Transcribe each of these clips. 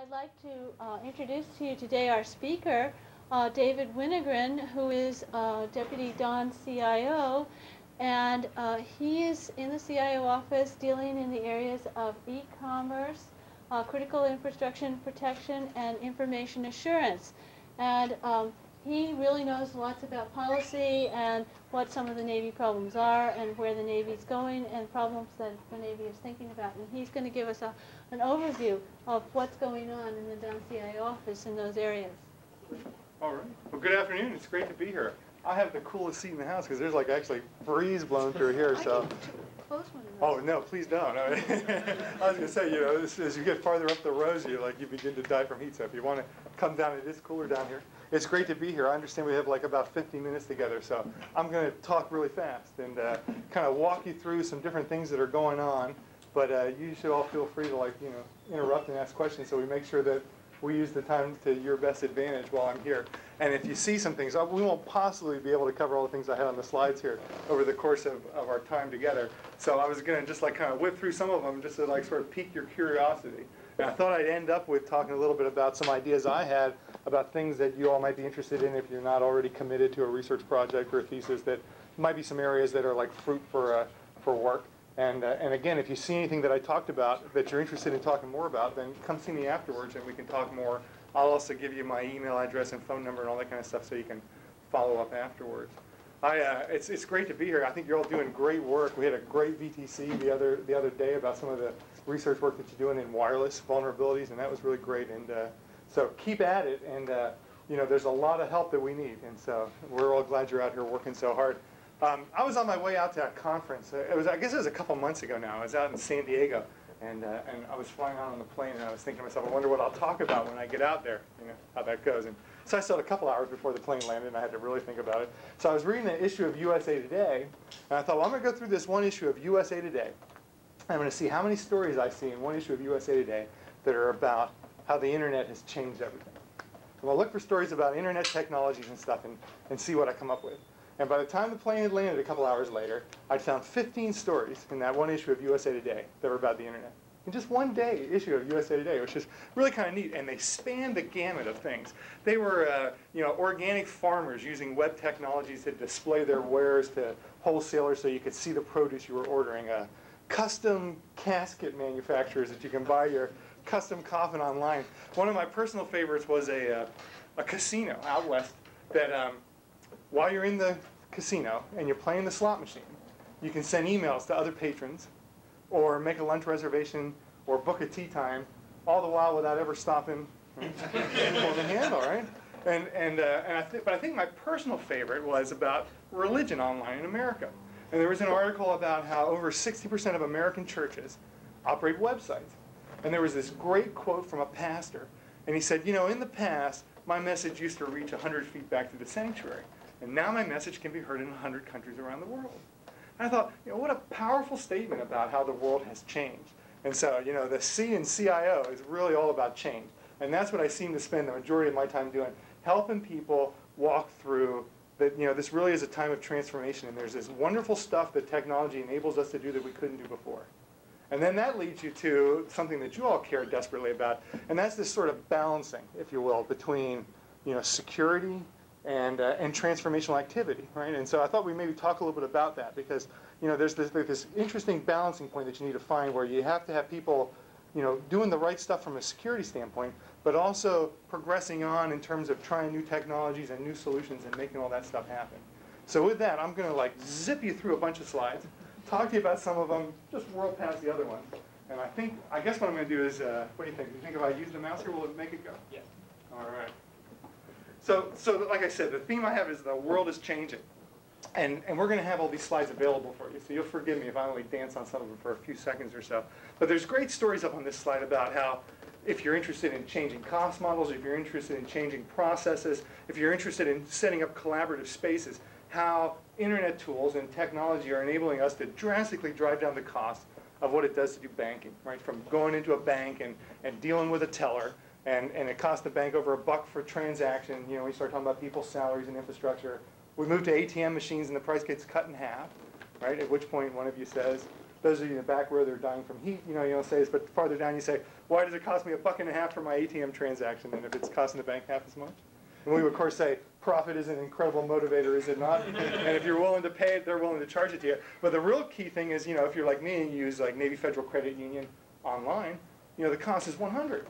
I'd like to uh, introduce to you today our speaker, uh, David Wennergren, who is uh, Deputy Don CIO, and uh, he is in the CIO office dealing in the areas of e-commerce, uh, critical infrastructure protection, and information assurance. And um, he really knows lots about policy and what some of the Navy problems are and where the Navy's going and problems that the Navy is thinking about. And he's going to give us a, an overview of what's going on in the Don office in those areas. All right. Well, good afternoon. It's great to be here. I have the coolest seat in the house because there's like actually breeze blowing through here. So. Close one of Oh no, please don't. I was gonna say, you know, as, as you get farther up the rows, you like you begin to die from heat. So if you want to come down, it is cooler down here. It's great to be here. I understand we have like about 50 minutes together, so I'm going to talk really fast and uh, kind of walk you through some different things that are going on. But uh, you should all feel free to like you know interrupt and ask questions, so we make sure that we use the time to your best advantage while I'm here. And if you see some things, uh, we won't possibly be able to cover all the things I had on the slides here over the course of, of our time together. So I was going to just like kind of whip through some of them just to like sort of pique your curiosity. And I thought I'd end up with talking a little bit about some ideas I had about things that you all might be interested in if you're not already committed to a research project or a thesis that might be some areas that are like fruit for, uh, for work. And, uh, and again, if you see anything that I talked about that you're interested in talking more about, then come see me afterwards and we can talk more. I'll also give you my email address and phone number and all that kind of stuff so you can follow up afterwards. I, uh, it's, it's great to be here. I think you're all doing great work. We had a great VTC the other, the other day about some of the research work that you're doing in wireless vulnerabilities, and that was really great. And uh, so keep at it. And uh, you know, there's a lot of help that we need. And so we're all glad you're out here working so hard. Um, I was on my way out to a conference. It was, I guess it was a couple months ago now. I was out in San Diego, and, uh, and I was flying out on the plane, and I was thinking to myself, I wonder what I'll talk about when I get out there, you know, how that goes. And so I had a couple hours before the plane landed, and I had to really think about it. So I was reading an issue of USA Today, and I thought, well, I'm going to go through this one issue of USA Today. I'm going to see how many stories I see in one issue of USA Today that are about how the internet has changed everything. And I'll look for stories about internet technologies and stuff and, and see what I come up with. And by the time the plane had landed a couple hours later, I'd found 15 stories in that one issue of USA Today that were about the internet. In just one day issue of USA Today, which is really kind of neat. And they spanned the gamut of things. They were, uh, you know, organic farmers using web technologies to display their wares to wholesalers so you could see the produce you were ordering. Uh, custom casket manufacturers that you can buy your custom coffin online. One of my personal favorites was a, uh, a casino out west that um, while you're in the casino and you're playing the slot machine, you can send emails to other patrons or make a lunch reservation or book a tee time, all the while without ever stopping and the handle, right? And, and, uh, and I but I think my personal favorite was about religion online in America. And there was an article about how over 60% of American churches operate websites. And there was this great quote from a pastor. And he said, You know, in the past, my message used to reach 100 feet back to the sanctuary. And now my message can be heard in 100 countries around the world. And I thought, you know, what a powerful statement about how the world has changed. And so, you know, the C in CIO is really all about change. And that's what I seem to spend the majority of my time doing, helping people walk through that, you know, this really is a time of transformation. And there's this wonderful stuff that technology enables us to do that we couldn't do before. And then that leads you to something that you all care desperately about, and that's this sort of balancing, if you will, between you know security and uh, and transformational activity, right? And so I thought we maybe talk a little bit about that because you know there's this, this interesting balancing point that you need to find where you have to have people you know doing the right stuff from a security standpoint, but also progressing on in terms of trying new technologies and new solutions and making all that stuff happen. So with that, I'm going to like zip you through a bunch of slides talk to you about some of them, just whirl past the other ones. And I think, I guess what I'm going to do is, uh, what do you think? Do you think if I use the mouse here, will it make it go? Yeah. All right. So, so like I said, the theme I have is the world is changing. And, and we're going to have all these slides available for you, so you'll forgive me if I only dance on some of them for a few seconds or so. But there's great stories up on this slide about how if you're interested in changing cost models, if you're interested in changing processes, if you're interested in setting up collaborative spaces, how internet tools and technology are enabling us to drastically drive down the cost of what it does to do banking, right? From going into a bank and, and dealing with a teller, and, and it costs the bank over a buck for transaction. You know, we start talking about people's salaries and infrastructure. We move to ATM machines and the price gets cut in half, right? At which point one of you says, Those of you in the back row, they're dying from heat, you know, you don't say this, but farther down you say, why does it cost me a buck and a half for my ATM transaction and if it's costing the bank half as much? And we would, of course, say, profit is an incredible motivator, is it not? and if you're willing to pay it, they're willing to charge it to you. But the real key thing is, you know, if you're like me and you use like Navy Federal Credit Union online, you know, the cost is 100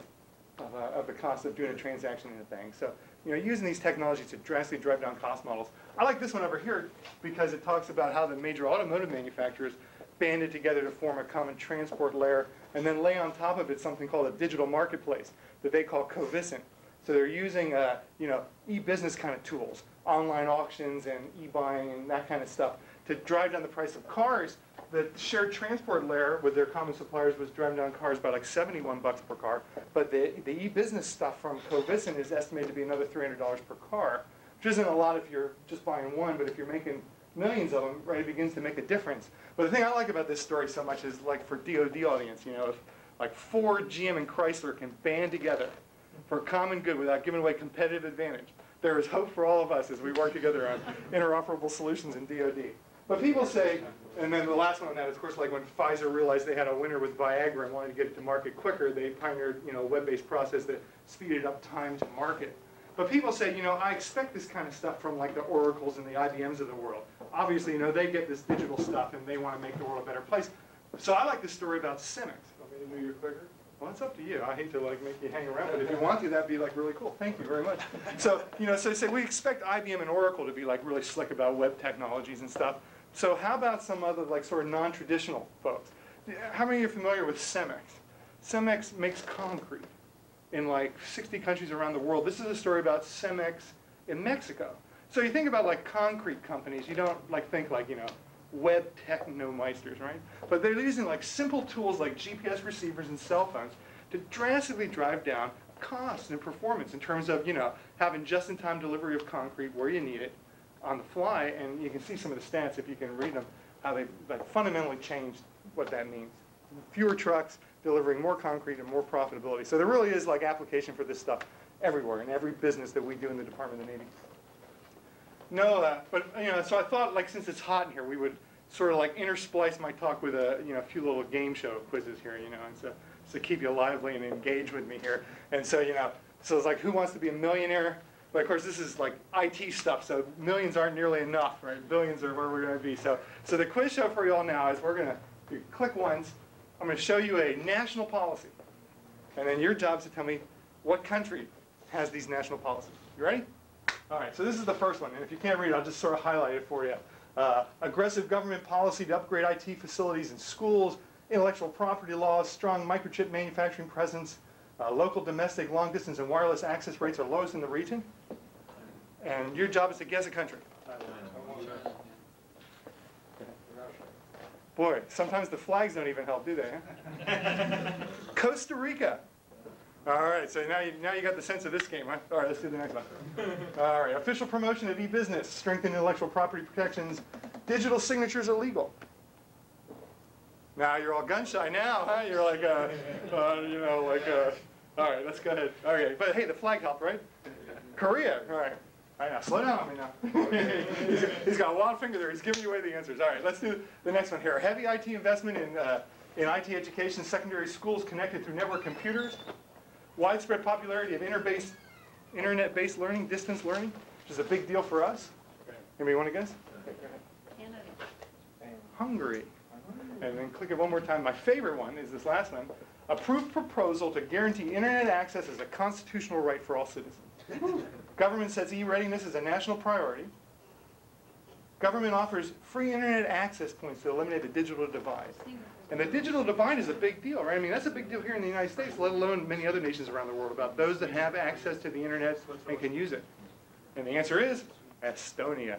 of, uh, of the cost of doing a transaction in a bank. So, you know, using these technologies to drastically drive down cost models. I like this one over here because it talks about how the major automotive manufacturers banded together to form a common transport layer and then lay on top of it something called a digital marketplace that they call Covisint. So they're using, uh, you know, e-business kind of tools, online auctions and e-buying and that kind of stuff to drive down the price of cars. The shared transport layer with their common suppliers was driving down cars by like 71 bucks per car. But the, the e-business stuff from Covisint is estimated to be another $300 per car, which isn't a lot if you're just buying one, but if you're making millions of them, right, it begins to make a difference. But the thing I like about this story so much is like for DOD audience, you know, if like Ford, GM, and Chrysler can band together for common good without giving away competitive advantage, there is hope for all of us as we work together on interoperable solutions in DOD. But people say, and then the last one on that is, of course, like when Pfizer realized they had a winner with Viagra and wanted to get it to market quicker, they pioneered, you know, a web-based process that speeded up time to market. But people say, you know, I expect this kind of stuff from like the Oracles and the IBMs of the world. Obviously, you know, they get this digital stuff and they want to make the world a better place. So I like this story about Cemex. Want me to move your clicker? Well, it's up to you. I hate to like make you hang around, but if you want to, that'd be like really cool. Thank you very much. So, you know, so say we expect IBM and Oracle to be like really slick about web technologies and stuff. So how about some other like sort of non-traditional folks? How many are familiar with Cemex? Cemex makes concrete in like 60 countries around the world. This is a story about Cemex in Mexico. So you think about like concrete companies, you don't like think like, you know, web technomeisters, right? But they're using like simple tools like GPS receivers and cell phones to drastically drive down cost and performance in terms of, you know, having just-in-time delivery of concrete where you need it on the fly, and you can see some of the stats if you can read them, how they like, fundamentally changed what that means. Fewer trucks, delivering more concrete and more profitability. So there really is like application for this stuff everywhere in every business that we do in the Department of the Navy. No, uh, but you know, so I thought like since it's hot in here, we would sort of like intersplice my talk with a you know a few little game show quizzes here, you know, and so to keep you lively and engaged with me here. And so you know, so it's like who wants to be a millionaire? But of course, this is like IT stuff, so millions aren't nearly enough, right? Billions are where we're going to be. So, so the quiz show for you all now is we're going to click once. I'm going to show you a national policy, and then your job is to tell me what country has these national policies. You ready? All right, so this is the first one, and if you can't read it, I'll just sort of highlight it for you. Uh, aggressive government policy to upgrade IT facilities in schools, intellectual property laws, strong microchip manufacturing presence, uh, local domestic long distance and wireless access rates are lowest in the region. And your job is to guess a country. Boy, sometimes the flags don't even help, do they? Huh? Costa Rica. All right, so now you, now you got the sense of this game, huh? All right, let's do the next one. All right, official promotion of e-business, strengthen intellectual property protections, digital signatures are legal. Now you're all gun shy now, huh? You're like, uh, uh, you know, like, uh, all right, let's go ahead. Okay, but hey, the flag helped, right? Korea, all right. All right, now slow down on me now. he's, he's got a long finger there. He's giving you away the answers. All right, let's do the next one here. Heavy IT investment in, uh, in IT education, secondary schools connected through network computers widespread popularity of internet-based learning, distance learning, which is a big deal for us. Anybody want to guess? Canada. Hungary. And then click it one more time. My favorite one is this last one. Approved proposal to guarantee internet access as a constitutional right for all citizens. Government says e-readiness is a national priority. Government offers free internet access points to eliminate the digital divide. And the digital divide is a big deal, right? I mean, that's a big deal here in the United States, let alone many other nations around the world, about those that have access to the internet and can use it. And the answer is Estonia.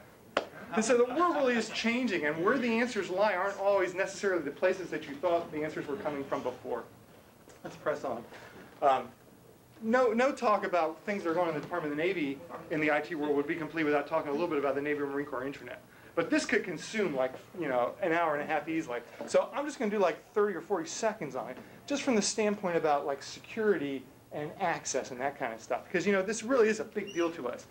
And so the world really is changing, and where the answers lie aren't always necessarily the places that you thought the answers were coming from before. Let's press on. Um, no, no talk about things that are going on in the Department of the Navy in the IT world would be complete without talking a little bit about the Navy Marine Corps intranet. But this could consume like, you know, an hour and a half easily. So I'm just going to do like 30 or 40 seconds on it, just from the standpoint about like security and access and that kind of stuff. Because, you know, this really is a big deal to us.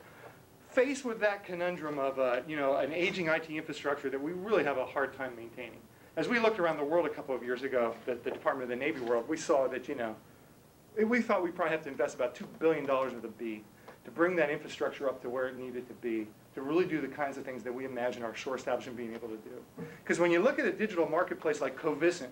Faced with that conundrum of, uh, you know, an aging IT infrastructure that we really have a hard time maintaining. as we looked around the world a couple of years ago, the, the Department of the Navy world, we saw that, you know, we thought we probably have to invest about $2 billion with a B to bring that infrastructure up to where it needed to be, to really do the kinds of things that we imagine our shore establishment being able to do. Because when you look at a digital marketplace like Covisint,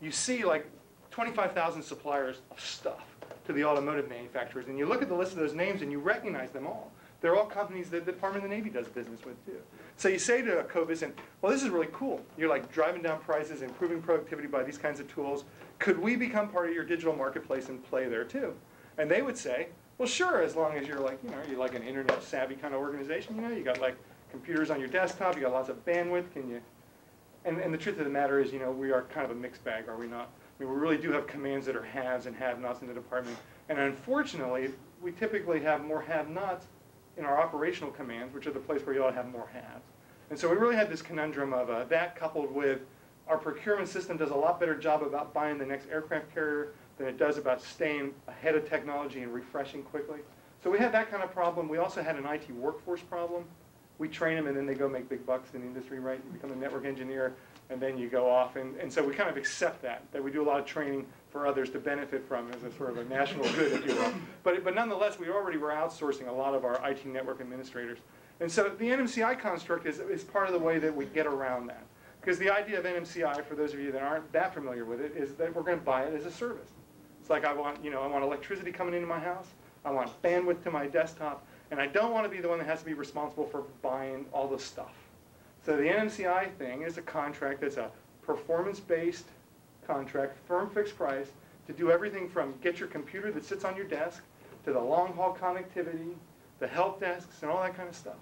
you see like 25,000 suppliers of stuff to the automotive manufacturers, and you look at the list of those names and you recognize them all. They're all companies that the Department of the Navy does business with too. So you say to a Covisint, well, this is really cool. You're like driving down prices, improving productivity by these kinds of tools. Could we become part of your digital marketplace and play there too? And they would say, well, sure, as long as you're like, you know, you're like an internet savvy kind of organization, you know, you got like computers on your desktop, you got lots of bandwidth, can you? And, and the truth of the matter is, you know, we are kind of a mixed bag, are we not? I mean, we really do have commands that are haves and have-nots in the department. And unfortunately, we typically have more have-nots in our operational commands, which are the place where you ought to have more haves. And so we really had this conundrum of uh, that coupled with our procurement system does a lot better job about buying the next aircraft carrier than it does about staying ahead of technology and refreshing quickly. So we had that kind of problem. We also had an IT workforce problem. We train them and then they go make big bucks in the industry, right? You become a network engineer and then you go off. And, and so we kind of accept that, that we do a lot of training for others to benefit from as a sort of a national good, if you will. But, but nonetheless, we already were outsourcing a lot of our IT network administrators. And so the NMCI construct is, is part of the way that we get around that. Because the idea of NMCI, for those of you that aren't that familiar with it, is that we're going to buy it as a service. Like I want, you know, I want electricity coming into my house. I want bandwidth to my desktop. And I don't want to be the one that has to be responsible for buying all the stuff. So the NMCI thing is a contract that's a performance-based contract, firm fixed price, to do everything from get your computer that sits on your desk to the long-haul connectivity, the help desks, and all that kind of stuff.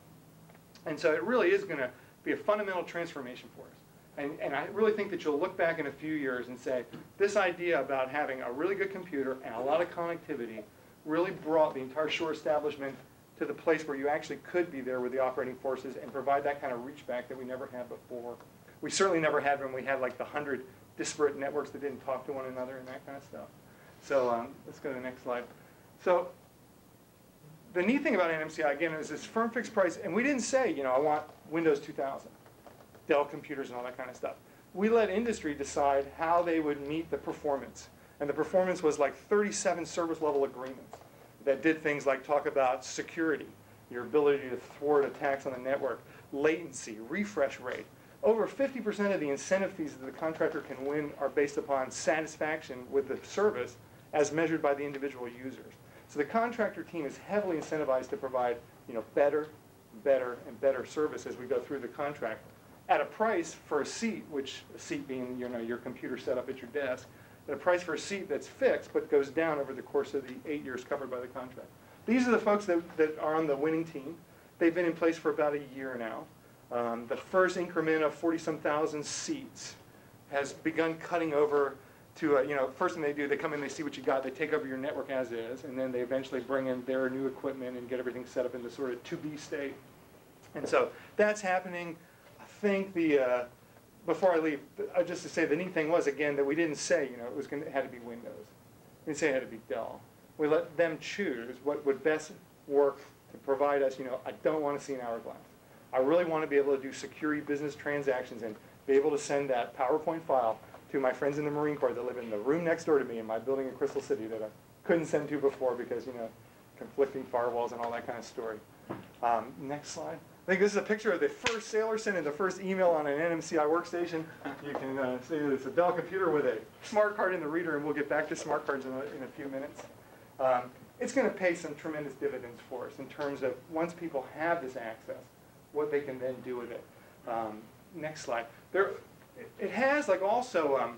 And so it really is going to be a fundamental transformation for us. And, and I really think that you'll look back in a few years and say, this idea about having a really good computer and a lot of connectivity really brought the entire shore establishment to the place where you actually could be there with the operating forces and provide that kind of reach back that we never had before. We certainly never had when we had like the hundred disparate networks that didn't talk to one another and that kind of stuff. So um, let's go to the next slide. So the neat thing about NMCI, again, is this firm fixed price, and we didn't say, you know, I want Windows 2000, Dell computers and all that kind of stuff. We let industry decide how they would meet the performance. And the performance was like 37 service level agreements that did things like talk about security, your ability to thwart attacks on the network, latency, refresh rate. Over 50% of the incentive fees that the contractor can win are based upon satisfaction with the service as measured by the individual users. So the contractor team is heavily incentivized to provide you know, better, better, and better service as we go through the contract at a price for a seat, which a seat being you know, your computer set up at your desk, at a price for a seat that's fixed but goes down over the course of the eight years covered by the contract. These are the folks that, that are on the winning team. They've been in place for about a year now. Um, the first increment of 40-some thousand seats has begun cutting over to, uh, you know, first thing they do, they come in, they see what you got, they take over your network as is, and then they eventually bring in their new equipment and get everything set up in the sort of to-be state. And so that's happening. Think the, uh, before I leave, uh, just to say the neat thing was, again, that we didn't say, you know, it was going to, had to be Windows. We didn't say it had to be Dell. We let them choose what would best work to provide us, you know, I don't want to see an hourglass. I really want to be able to do security business transactions and be able to send that PowerPoint file to my friends in the Marine Corps that live in the room next door to me in my building in Crystal City that I couldn't send to before because, you know, conflicting firewalls and all that kind of story. Um, next slide. I think this is a picture of the first sailor sending the first email on an NMCI workstation. You can uh, see that it's a Dell computer with a smart card in the reader, and we'll get back to smart cards in a, in a few minutes. Um, it's going to pay some tremendous dividends for us in terms of once people have this access, what they can then do with it. Um, next slide. There, it has like also um,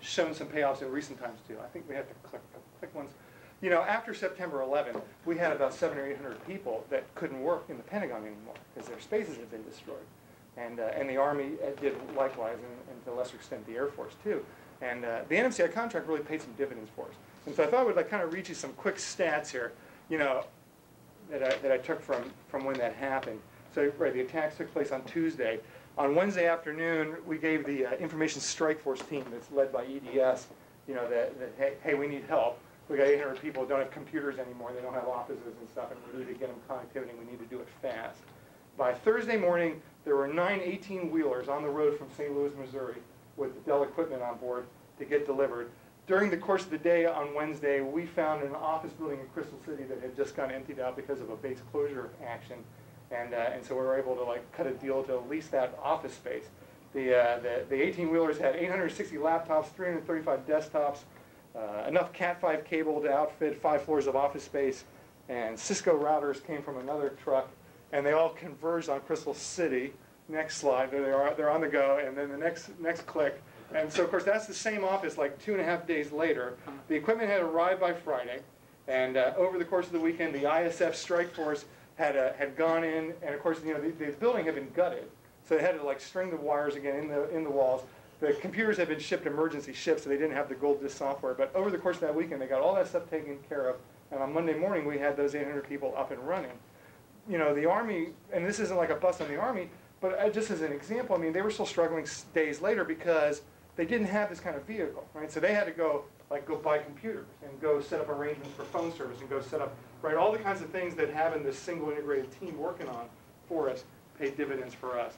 shown some payoffs in recent times too. I think we have to click click once. You know, after September 11, we had about seven or 800 people that couldn't work in the Pentagon anymore because their spaces had been destroyed. And, uh, and the Army uh, did likewise, and, and, to a lesser extent the Air Force too. And uh, the NMCI contract really paid some dividends for us. And so I thought I would like kind of read you some quick stats here, you know, that I, that I took from, from when that happened. So right, the attacks took place on Tuesday. On Wednesday afternoon, we gave the uh, Information Strike Force team that's led by EDS, you know, that, that hey, hey, we need help we got 800 people who don't have computers anymore, they don't have offices and stuff, and we need to get them connectivity, we need to do it fast. By Thursday morning, there were nine 18-wheelers on the road from St. Louis, Missouri with Dell equipment on board to get delivered. During the course of the day on Wednesday, we found an office building in Crystal City that had just gotten emptied out because of a base closure action. And, uh, and so we were able to like cut a deal to lease that office space. The, uh, the, the 18-wheelers had 860 laptops, 335 desktops, uh, enough Cat5 cable to outfit five floors of office space, and Cisco routers came from another truck, and they all converged on Crystal City. Next slide, there they are, they're on the go, and then the next, next click. And so, of course, that's the same office like two and a half days later. The equipment had arrived by Friday, and uh, over the course of the weekend, the ISF strike force had, uh, had gone in, and of course, you know, the, the building had been gutted. So they had to like string the wires again in the, in the walls. The computers had been shipped emergency ships, so they didn't have the gold disk software. But over the course of that weekend, they got all that stuff taken care of. And on Monday morning, we had those 800 people up and running. You know, the Army, and this isn't like a bust on the Army, but uh, just as an example, I mean, they were still struggling days later because they didn't have this kind of vehicle, right? So they had to go, like, go buy computers and go set up arrangements for phone service and go set up, right, all the kinds of things that having this single integrated team working on for us paid dividends for us.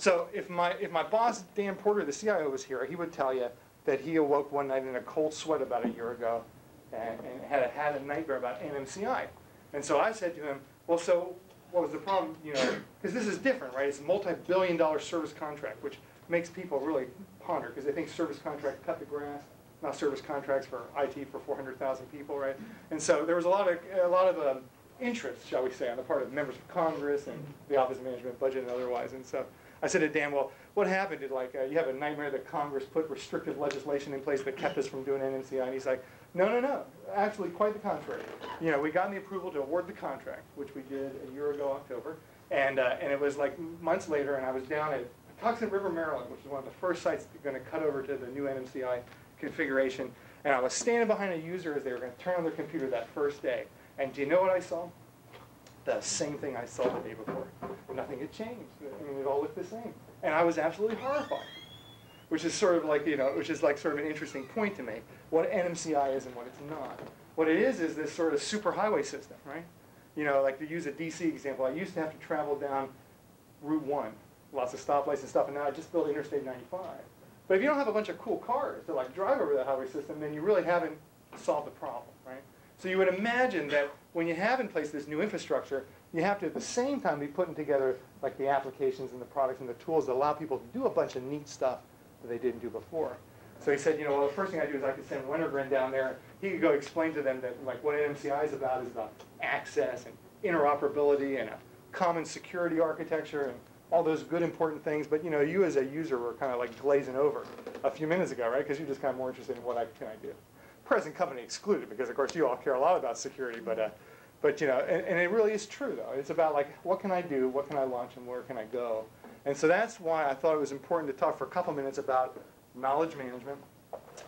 So if my, if my boss, Dan Porter, the CIO, was here, he would tell you that he awoke one night in a cold sweat about a year ago and, and had, a, had a nightmare about NMCI. And so I said to him, well, so what was the problem, you know, because this is different, right? It's a multi-billion dollar service contract, which makes people really ponder, because they think service contract cut the grass, not service contracts for IT for 400,000 people, right? And so there was a lot of, a lot of um, interest, shall we say, on the part of members of Congress and the Office of Management Budget and otherwise. And so I said to Dan, well, what happened? Did like uh, you have a nightmare that Congress put restrictive legislation in place that kept us from doing NMCI? And he's like, no, no, no. Actually, quite the contrary. You know, we got the approval to award the contract, which we did a year ago, October, and uh, and it was like months later, and I was down at Patuxent River, Maryland, which is one of the first sites going to cut over to the new NMCI configuration. And I was standing behind a user as they were going to turn on their computer that first day. And do you know what I saw? The same thing I saw the day before. Nothing had changed. I mean, it all looked the same. And I was absolutely horrified, which is sort of like, you know, which is like sort of an interesting point to make, what NMCI is and what it's not. What it is is this sort of superhighway system, right? You know, like to use a DC example, I used to have to travel down Route 1, lots of stoplights and stuff, and now I just built Interstate 95. But if you don't have a bunch of cool cars to like drive over that highway system, then you really haven't solved the problem, right? So you would imagine that when you have in place this new infrastructure, you have to at the same time be putting together like the applications and the products and the tools that allow people to do a bunch of neat stuff that they didn't do before. So he said, you know, well, the first thing I do is I could send Wennergren down there. He could go explain to them that like what NMCI is about is about access and interoperability and a common security architecture and all those good important things. But you know, you as a user were kind of like glazing over a few minutes ago, right? Because you're just kind of more interested in what I, can I do present company excluded, because of course you all care a lot about security, but, uh, but you know, and, and it really is true though. It's about like, what can I do, what can I launch, and where can I go? And so that's why I thought it was important to talk for a couple minutes about knowledge management,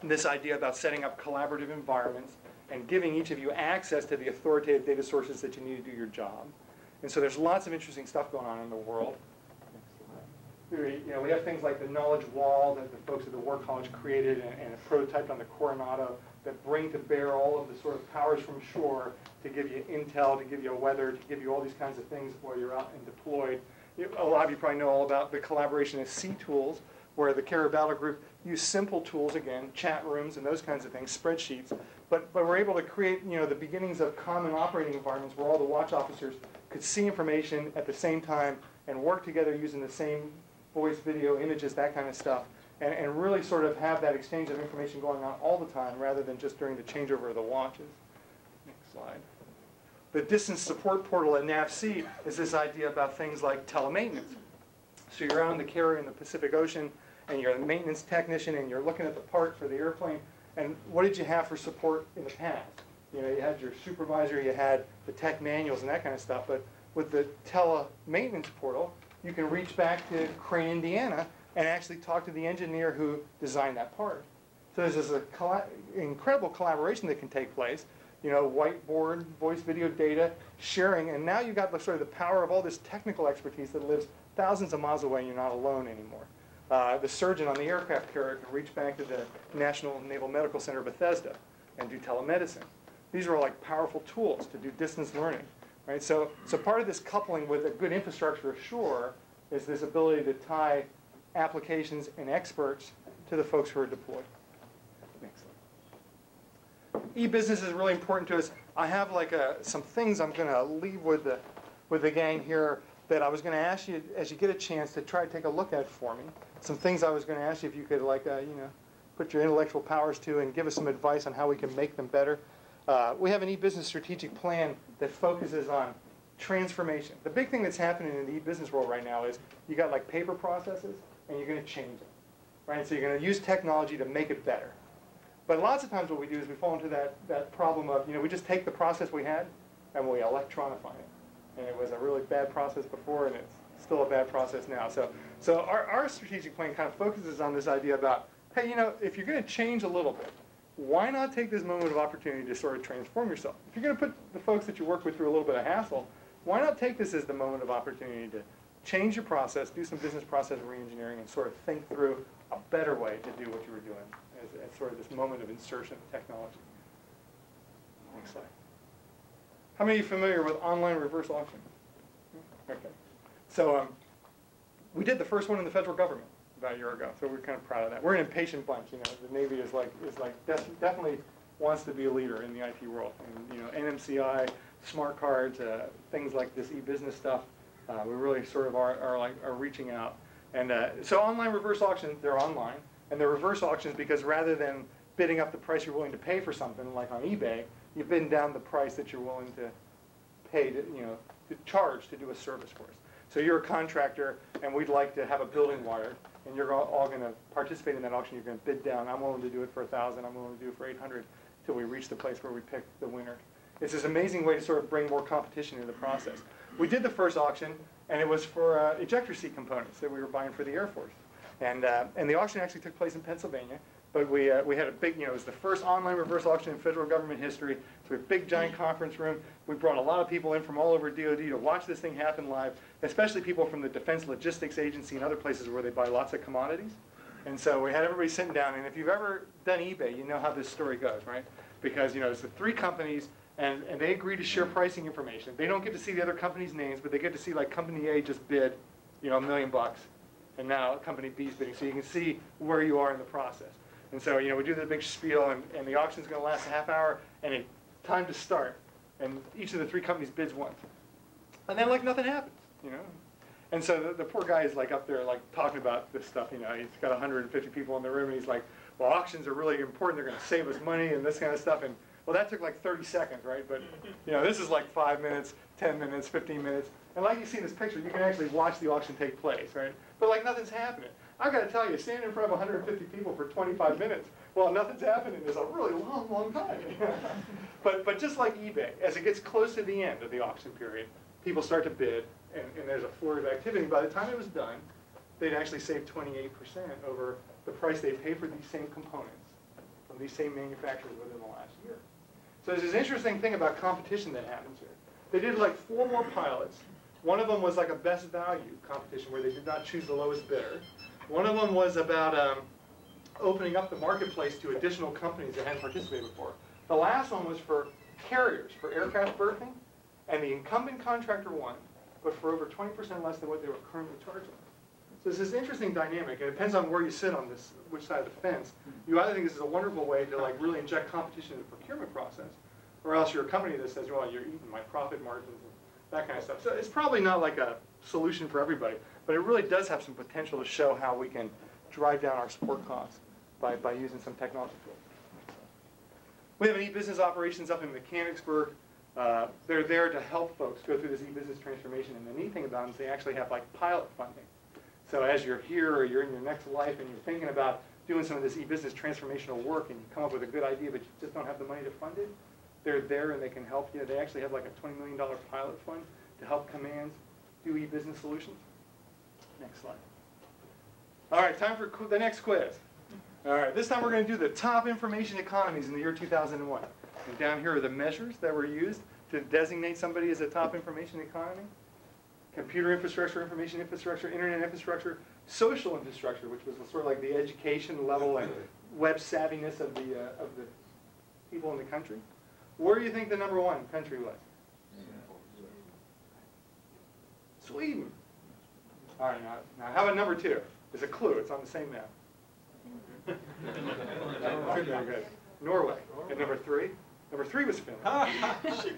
this idea about setting up collaborative environments, and giving each of you access to the authoritative data sources that you need to do your job. And so there's lots of interesting stuff going on in the world. You know, we have things like the knowledge wall that the folks at the War College created and, and prototyped on the Coronado that bring to bear all of the sort of powers from shore to give you intel, to give you weather, to give you all these kinds of things while you're out and deployed. A lot of you probably know all about the collaboration of C tools, where the Carrier Battle Group use simple tools, again, chat rooms and those kinds of things, spreadsheets, but, but we're able to create, you know, the beginnings of common operating environments where all the watch officers could see information at the same time and work together using the same voice, video, images, that kind of stuff and, and really sort of have that exchange of information going on all the time rather than just during the changeover of the watches. Next slide. The distance support portal at NAVSEA is this idea about things like telemaintenance. So you're on the carrier in the Pacific Ocean, and you're a maintenance technician, and you're looking at the part for the airplane, and what did you have for support in the past? You know, you had your supervisor, you had the tech manuals and that kind of stuff, but with the tele maintenance portal, you can reach back to Crane, Indiana, and actually talk to the engineer who designed that part. So there's this colla incredible collaboration that can take place. You know, whiteboard, voice, video data, sharing, and now you've got the, sort of the power of all this technical expertise that lives thousands of miles away and you're not alone anymore. Uh, the surgeon on the aircraft carrier can reach back to the National Naval Medical Center Bethesda and do telemedicine. These are all like powerful tools to do distance learning. right? So, so part of this coupling with a good infrastructure ashore is this ability to tie applications and experts to the folks who are deployed. E-business is really important to us. I have like a, some things I'm going to leave with the, with the gang here that I was going to ask you as you get a chance to try to take a look at for me. Some things I was going to ask you if you could like, uh, you know, put your intellectual powers to and give us some advice on how we can make them better. Uh, we have an e-business strategic plan that focuses on transformation. The big thing that's happening in the e-business world right now is you got like paper processes and you're going to change it. right? So you're going to use technology to make it better. But lots of times what we do is we fall into that, that problem of, you know, we just take the process we had and we electronify it. And it was a really bad process before and it's still a bad process now. So, so our, our strategic plan kind of focuses on this idea about, hey, you know, if you're going to change a little bit, why not take this moment of opportunity to sort of transform yourself? If you're going to put the folks that you work with through a little bit of hassle, why not take this as the moment of opportunity to change your process, do some business process reengineering, and sort of think through a better way to do what you were doing as, as sort of this moment of insertion of technology. Next slide. How many of you familiar with online reverse auction? Okay. So um, we did the first one in the federal government about a year ago, so we're kind of proud of that. We're an impatient bunch, you know. The Navy is like is like def- definitely wants to be a leader in the IT world, and you know NMCI, smart cards, uh, things like this e-business stuff. Uh, we really sort of are, are like are reaching out, and uh, so online reverse auctions they're online, and they're reverse auctions because rather than bidding up the price you're willing to pay for something like on eBay, you bid down the price that you're willing to pay to you know to charge to do a service for us. So you're a contractor, and we'd like to have a building wired, and you're all, going to participate in that auction. You're going to bid down. I'm willing to do it for a thousand. I'm willing to do it for 800 until we reach the place where we pick the winner. It's this amazing way to sort of bring more competition into the process. We did the first auction, and it was for uh, ejector seat components that we were buying for the Air Force. And, uh, and the auction actually took place in Pennsylvania. But we, uh, we had a big, you know, it was the first online reverse auction in federal government history. So a big, giant conference room. We brought a lot of people in from all over DOD to watch this thing happen live, especially people from the Defense Logistics Agency and other places where they buy lots of commodities. And so we had everybody sitting down. And if you've ever done eBay, you know how this story goes, right? Because, you know, it's the three companies, and, and they agree to share mm-hmm. pricing information. They don't get to see the other companies' names, but they get to see, like, company A just bid, you know, a million bucks. And now company B is bidding. So you can see where you are in the process. And so, you know, we do the big spiel, and, and the auction's going to last a half hour, and it's time to start. And each of the three companies bids once. And then, like, nothing happens, you know? And so the, the poor guy is, like, up there, like, talking about this stuff, you know. He's got 150 people in the room, and he's like, well, auctions are really important. They're going to save us money and this kind of stuff. And, well, that took, like, 30 seconds, right? But, you know, this is, like, five minutes, 10 minutes, 15 minutes. And like you see in this picture, you can actually watch the auction take place, right? But, like, nothing's happening. I got to tell you, standing in front of 150 people for 25 minutes while nothing's happening is a really long, long time. but, but just like eBay, as it gets close to the end of the auction period, people start to bid, and, and there's a flurry of activity. By the time it was done, they'd actually saved 28% over the price they paid for these same components from these same manufacturers within the last year. So there's this interesting thing about competition that happens here. They did like four more pilots. One of them was like a best value competition where they did not choose the lowest bidder. One of them was about um, opening up the marketplace to additional companies that hadn't participated before. The last one was for carriers, for aircraft berthing, and the incumbent contractor won, but for over 20% less than what they were currently charging. So it's this interesting dynamic, it depends on where you sit on this, which side of the fence. You either think this is a wonderful way to like really inject competition in the procurement process, or else you're a company that says, well, you're eating my profit margins and that kind of stuff. So it's probably not like a solution for everybody, but it really does have some potential to show how we can drive down our support costs by, by using some technology tools. We have an e-business operations up in Mechanicsburg. Uh, they're there to help folks go through this e-business transformation, and the neat thing about them is they actually have like pilot funding. So as you're here or you're in your next life and you're thinking about doing some of this e-business transformational work and you come up with a good idea but you just don't have the money to fund it, they're there and they can help you. They actually have like a $20 million pilot fund to help commands do e-business solutions. Next slide. All right, time for the next quiz. All right, this time we're going to do the top information economies in the year 2001. And down here are the measures that were used to designate somebody as a top information economy. Computer infrastructure, information infrastructure, internet infrastructure, social infrastructure, which was sort of like the education level and web savviness of the, uh, of the people in the country. Where do you think the number one country was? Sweden. All right, now, now how about number two? It's a clue. It's on the same map. Very. Norway. And number three? Number three was Finland.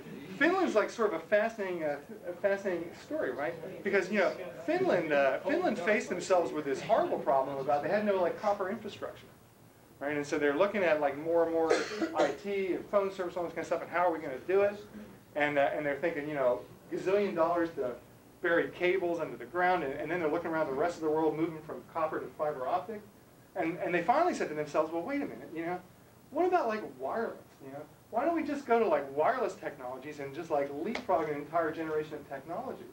Finland's like sort of a fascinating, uh, a fascinating story, right? Because you know, Finland, uh, Finland faced themselves with this horrible problem about they had no like copper infrastructure, right? And so they're looking at like more and more IT and phone service, all this kind of stuff, and how are we going to do it? And uh, and they're thinking, you know, gazillion dollars to bury cables under the ground, and, and then they're looking around the rest of the world, moving from copper to fiber optic, and and they finally said to themselves, well, wait a minute, you know, what about like wireless, you know? Why don't we just go to like wireless technologies and just like leapfrog an entire generation of technologies?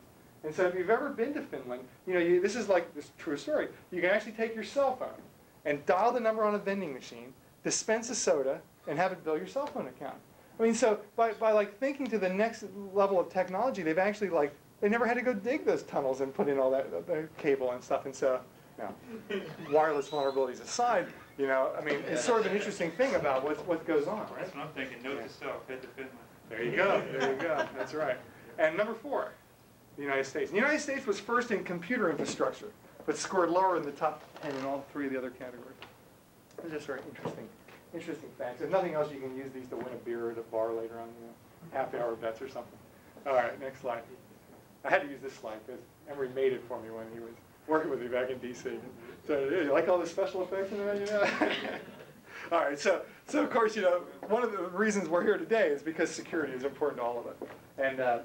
And so if you've ever been to Finland, you know, you, this is like this true story. You can actually take your cell phone and dial the number on a vending machine, dispense a soda, and have it bill your cell phone account. I mean, so by, by like thinking to the next level of technology, they've actually like, they never had to go dig those tunnels and put in all that, the cable and stuff. And so, you know, wireless vulnerabilities aside, you know, I mean, it's sort of an interesting thing about what, what goes on, right? That's what I'm thinking, note to self, head to Finland. There you go, there you go, that's right. And number four, the United States. The United States was first in computer infrastructure, but scored lower in the top 10 in all three of the other categories. It's just very interesting, interesting facts. If nothing else, you can use these to win a beer at a bar later on, you know, happy hour bets or something. All right, next slide. I had to use this slide because Emory made it for me when he was working with me back in DC. So yeah, you like all the special effects in that, you know? all right, so so of course, you know, one of the reasons we're here today is because security is important to all of us. And uh,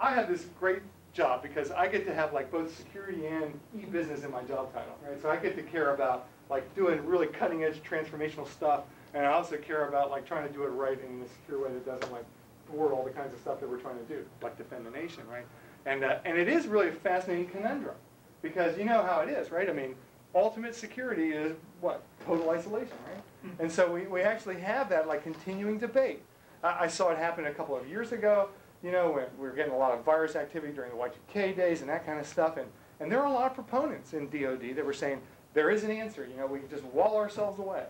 I have this great job because I get to have like both security and e-business in my job title, right? So I get to care about like doing really cutting edge transformational stuff, and I also care about like trying to do it right in a secure way that doesn't like thwart all the kinds of stuff that we're trying to do, like defend the nation, right? And uh, and it is really a fascinating conundrum because you know how it is, right? I mean, ultimate security is what? Total isolation, right? Hmm. And so we, we actually have that like continuing debate. I, I saw it happen a couple of years ago, you know, when we were getting a lot of virus activity during the Y2K days and that kind of stuff. And, and there are a lot of proponents in DOD that were saying, there is an answer, you know, we can just wall ourselves away.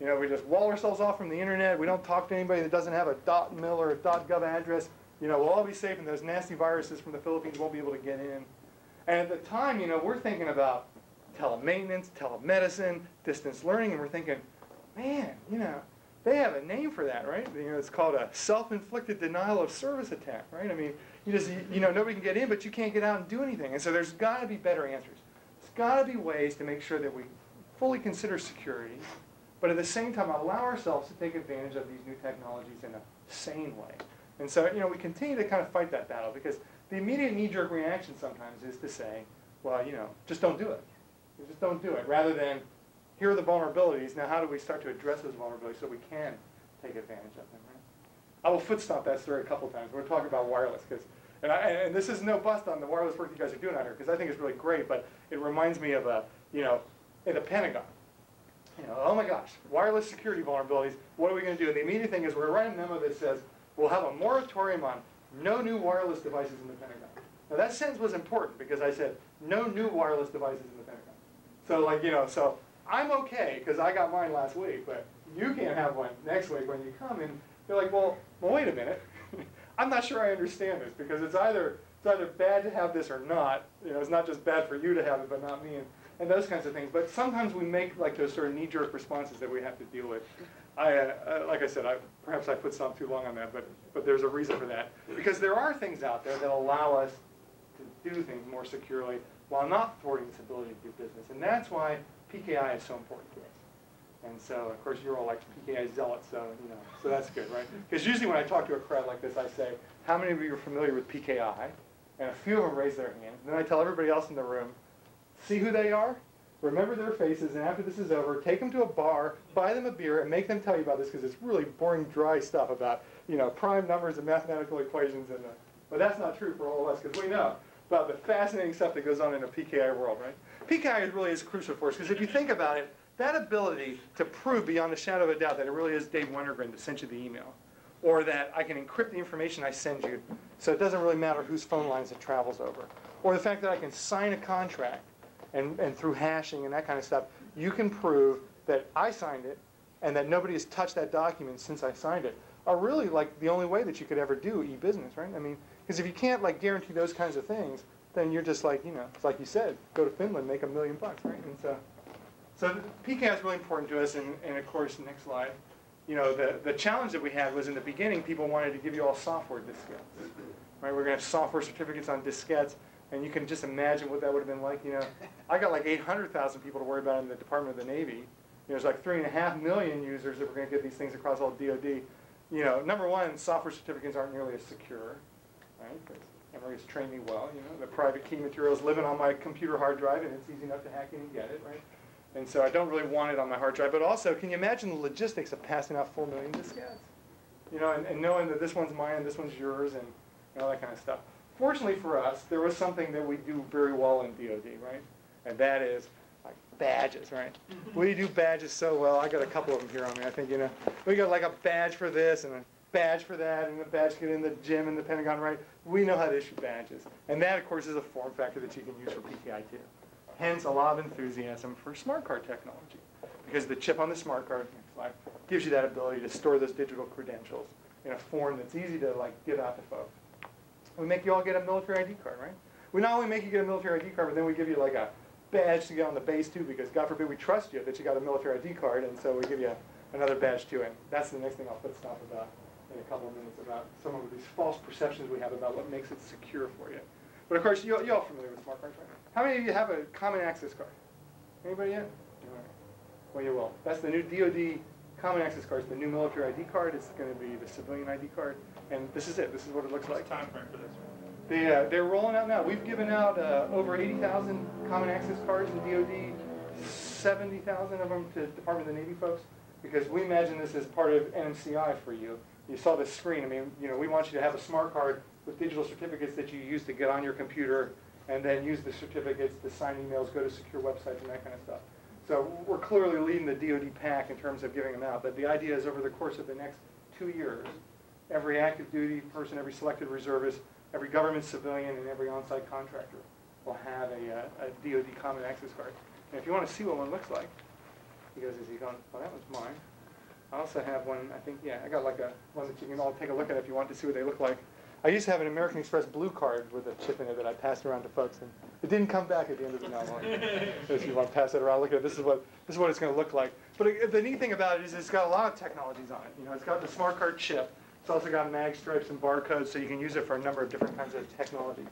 You know, we just wall ourselves off from the internet. We don't talk to anybody that doesn't have a .dot .mil or a .gov address. You know, we'll all be safe and those nasty viruses from the Philippines won't be able to get in. And at the time, you know, we're thinking about telemaintenance, telemedicine, distance learning, and we're thinking, man, you know, they have a name for that, right? You know, it's called a self-inflicted denial of service attack, right? I mean, you just, you know, nobody can get in, but you can't get out and do anything. And so there's got to be better answers. There's got to be ways to make sure that we fully consider security, but at the same time allow ourselves to take advantage of these new technologies in a sane way. And so, you know, we continue to kind of fight that battle because the immediate knee-jerk reaction sometimes is to say, well, you know, just don't do it. Just don't do it, rather than here are the vulnerabilities. Now, how do we start to address those vulnerabilities so we can take advantage of them? Right? I will foot stomp that story a couple times. We're talking about wireless because, and, and this is no bust on the wireless work you guys are doing out here because I think it's really great. But it reminds me of a, you know, in the Pentagon. You know, oh my gosh, wireless security vulnerabilities. What are we going to do? And the immediate thing is we're writing a memo that says we'll have a moratorium on no new wireless devices in the Pentagon. Now that sentence was important because I said, no new wireless devices in the Pentagon. So like, you know, so I'm okay because I got mine last week, but you can't have one next week when you come. And they're like, well, well wait a minute. I'm not sure I understand this because it's either, it's either bad to have this or not. You know, it's not just bad for you to have it, but not me. And, and those kinds of things. But sometimes we make like those sort of knee-jerk responses that we have to deal with. I, uh, uh, like I said, I, perhaps I put some too long on that, but, but there's a reason for that. Because there are things out there that allow us to do things more securely while not thwarting its ability to do business. And that's why PKI is so important to us. And so, of course, you're all like PKI zealots, so, you know, so that's good, right? Because usually when I talk to a crowd like this, I say, how many of you are familiar with PKI? And a few of them raise their hands. And then I tell everybody else in the room, see who they are? Remember their faces, and after this is over, take them to a bar, buy them a beer, and make them tell you about this because it's really boring, dry stuff about you know prime numbers and mathematical equations. And uh, but that's not true for all of us because we know about the fascinating stuff that goes on in a PKI world, right? PKI really is crucial for us because if you think about it, that ability to prove beyond a shadow of a doubt that it really is Dave Wennergren that sent you the email, or that I can encrypt the information I send you so it doesn't really matter whose phone lines it travels over, or the fact that I can sign a contract and, and through hashing and that kind of stuff, you can prove that I signed it and that nobody has touched that document since I signed it. are really like the only way that you could ever do e-business, right? I mean, because if you can't like guarantee those kinds of things, then you're just like, you know, it's like you said, go to Finland, make a million bucks, right? And so, so PKI is really important to us, and, and of course, next slide. You know, the, the challenge that we had was in the beginning, people wanted to give you all software diskettes, right? We're gonna have software certificates on diskettes, and you can just imagine what that would have been like, you know. I got like 800,000 people to worry about in the Department of the Navy. You know, there's like three and a half million users that we're gonna get these things across all DoD. You know, number one, software certificates aren't nearly as secure, right? 'Cause Emory has trained me well, you know, the private key materials living on my computer hard drive, and it's easy enough to hack in and get it, right? And so I don't really want it on my hard drive. But also, can you imagine the logistics of passing out four million diskettes? You know, and, and knowing that this one's mine, this one's yours, and, and all that kind of stuff. Fortunately for us, there was something that we do very well in DoD, right? And that is like badges, right? Mm-hmm. We do badges so well. I got a couple of them here on me. I think you know, we got like a badge for this and a badge for that, and a badge get in the gym in the Pentagon, right? We know how to issue badges, and that, of course, is a form factor that you can use for PKI too. Hence, a lot of enthusiasm for smart card technology, because the chip on the smart card gives you that ability to store those digital credentials in a form that's easy to like give out to folks. We make you all get a military ID card, right? We not only make you get a military ID card, but then we give you like a badge to get on the base too, because God forbid we trust you that you got a military ID card, and so we give you another badge too. And that's the next thing I'll put stuff about in a couple of minutes about some of these false perceptions we have about what makes it secure for you. But of course, you, you're all familiar with smart cards, right? How many of you have a common access card? Anybody yet? Well, you will. That's the new DoD common access card. It's the new military ID card. It's going to be the civilian ID card. And this is it. This is what it looks like. What's the time frame for this? They, uh, they're rolling out now. We've given out uh, over 80,000 common access cards in DoD, 70,000 of them to Department of the Navy folks, because we imagine this as part of NMCI for you. You saw the screen. I mean, you know, we want you to have a smart card with digital certificates that you use to get on your computer, and then use the certificates to sign emails, go to secure websites, and that kind of stuff. So we're clearly leading the DoD pack in terms of giving them out. But the idea is over the course of the next two years, every active duty person, every selected reservist, every government civilian, and every on-site contractor will have a, uh, a DoD common access card. And if you want to see what one looks like, he goes, is he going, oh, that was mine. I also have one, I think, yeah, I got like a, one that you can all take a look at if you want to see what they look like. I used to have an American Express blue card with a chip in it that I passed around to folks, and it didn't come back at the end of the night. if you want to pass it around, look at it. This is what this is what it's going to look like. But it, the neat thing about it is it's got a lot of technologies on it. You know, it's got the smart card chip. It's also got mag stripes and barcodes, so you can use it for a number of different kinds of technology.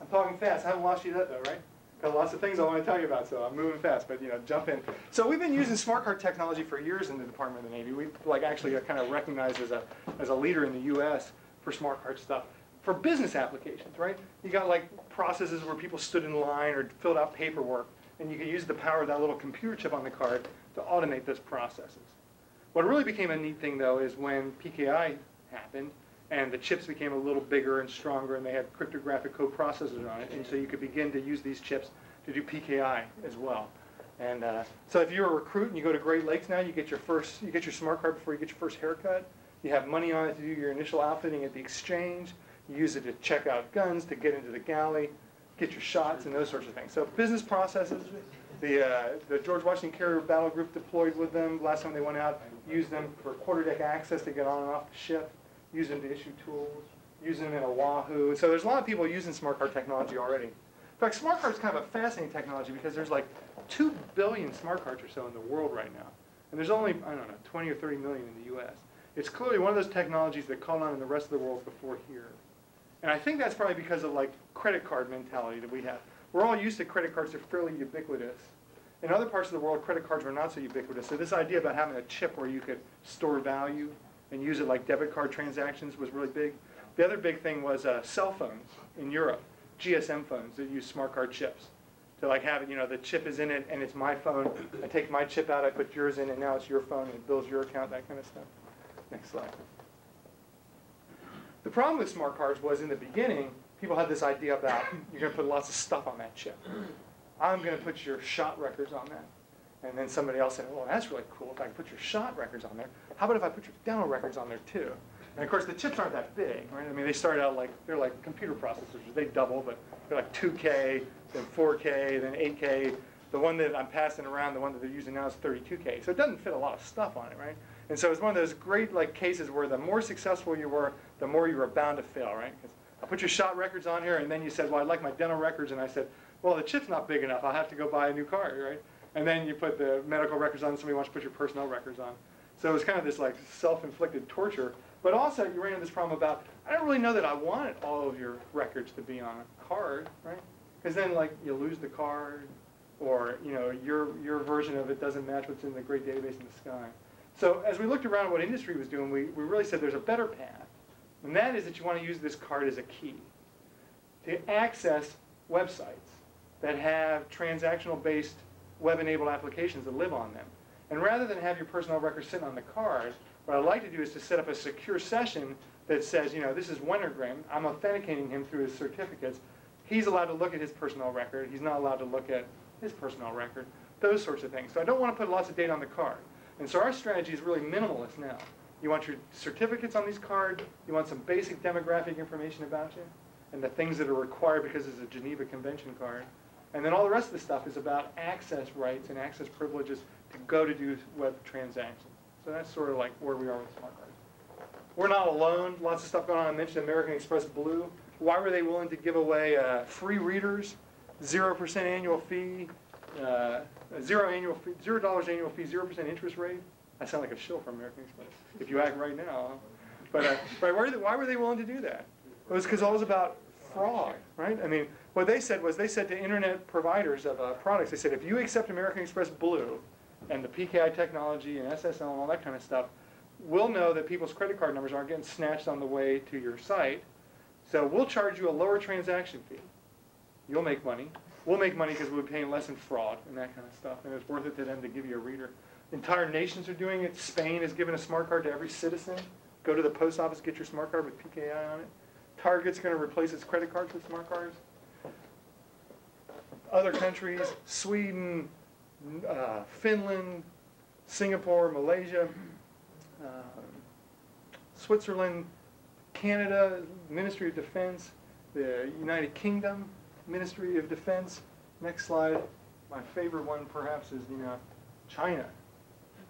I'm talking fast. I haven't lost you that though, right? Got lots of things I want to tell you about, so I'm moving fast. But you know, jump in. So we've been using smart card technology for years in the Department of the Navy. We like actually are kind of recognized as a as a leader in the U.S. for smart card stuff for business applications, right? You got like processes where people stood in line or filled out paperwork, and you can use the power of that little computer chip on the card to automate those processes. What really became a neat thing though is when PKI happened and the chips became a little bigger and stronger and they had cryptographic coprocessors on it and so you could begin to use these chips to do PKI as well. And uh, so if you're a recruit and you go to Great Lakes now, you get your first, you get your smart card before you get your first haircut. You have money on it to do your initial outfitting at the exchange. You use it to check out guns, to get into the galley, get your shots, and those sorts of things. So business processes, the, uh, the George Washington Carrier Battle Group deployed with them last time they went out, used them for quarterdeck access to get on and off the ship, used them to issue tools, use them in Oahu. So there's a lot of people using smart card technology already. In fact, smart card is kind of a fascinating technology because there's like 2 billion smart cards or so in the world right now. And there's only, I don't know, 20 or 30 million in the U.S. It's clearly one of those technologies that caught on in the rest of the world before here. And I think that's probably because of like credit card mentality that we have. We're all used to credit cards, they're fairly ubiquitous. In other parts of the world, credit cards were not so ubiquitous. So this idea about having a chip where you could store value and use it like debit card transactions was really big. The other big thing was uh, cell phones in Europe, GSM phones that use smart card chips. To like have it, you know, the chip is in it and it's my phone. I take my chip out, I put yours in, and now it's your phone and it bills your account, that kind of stuff. Next slide. The problem with smart cards was in the beginning, people had this idea about you're going to put lots of stuff on that chip. I'm going to put your shot records on that. And then somebody else said, well, that's really cool if I can put your shot records on there. How about if I put your demo records on there too? And of course, the chips aren't that big, right? I mean, they start out like, they're like computer processors. They double, but they're like 2K, then 4K, then 8K. The one that I'm passing around, the one that they're using now is 32K. So it doesn't fit a lot of stuff on it, right? And so it's one of those great like cases where the more successful you were, the more you were bound to fail, right? 'Cause I put your shot records on here, and then you said, well, I'd like my dental records, and I said, well, the chip's not big enough. I'll have to go buy a new card, right? And then you put the medical records on, somebody wants to put your personnel records on. So it was kind of this like self-inflicted torture. But also you ran into this problem about, I don't really know that I wanted all of your records to be on a card, right? Because then like you lose the card, or you know your your version of it doesn't match what's in the great database in the sky. So as we looked around at what industry was doing, we, we really said there's a better path. And that is that you want to use this card as a key to access websites that have transactional-based web-enabled applications that live on them. And rather than have your personnel records sitting on the card, what I'd like to do is to set up a secure session that says, you know, this is Wennergren. I'm authenticating him through his certificates. He's allowed to look at his personnel record. He's not allowed to look at his personnel record. Those sorts of things. So I don't want to put lots of data on the card. And so our strategy is really minimalist now. You want your certificates on these cards. You want some basic demographic information about you and the things that are required because it's a Geneva Convention card. And then all the rest of the stuff is about access rights and access privileges to go to do web transactions. So that's sort of like where we are with smart cards. We're not alone. Lots of stuff going on. I mentioned American Express Blue. Why were they willing to give away uh, free readers, 0% annual fee, uh, zero annual fee, zero dollars annual fee, 0% interest rate? I sound like a shill from American Express, if you act right now. But uh, right, why, were they, why were they willing to do that? It was because all was about fraud, right? I mean, what they said was they said to internet providers of uh, products, they said, if you accept American Express Blue and the PKI technology and SSL and all that kind of stuff, we'll know that people's credit card numbers aren't getting snatched on the way to your site. So we'll charge you a lower transaction fee. You'll make money. We'll make money because we'll be paying less in fraud and that kind of stuff. And it's worth it to them to give you a reader. Entire nations are doing it. Spain has given a smart card to every citizen. Go to the post office, get your smart card with PKI on it. Target's going to replace its credit cards with smart cards. Other countries, Sweden, uh, Finland, Singapore, Malaysia, um, Switzerland, Canada, Ministry of Defense, the United Kingdom, Ministry of Defense. Next slide. My favorite one perhaps is you know, China,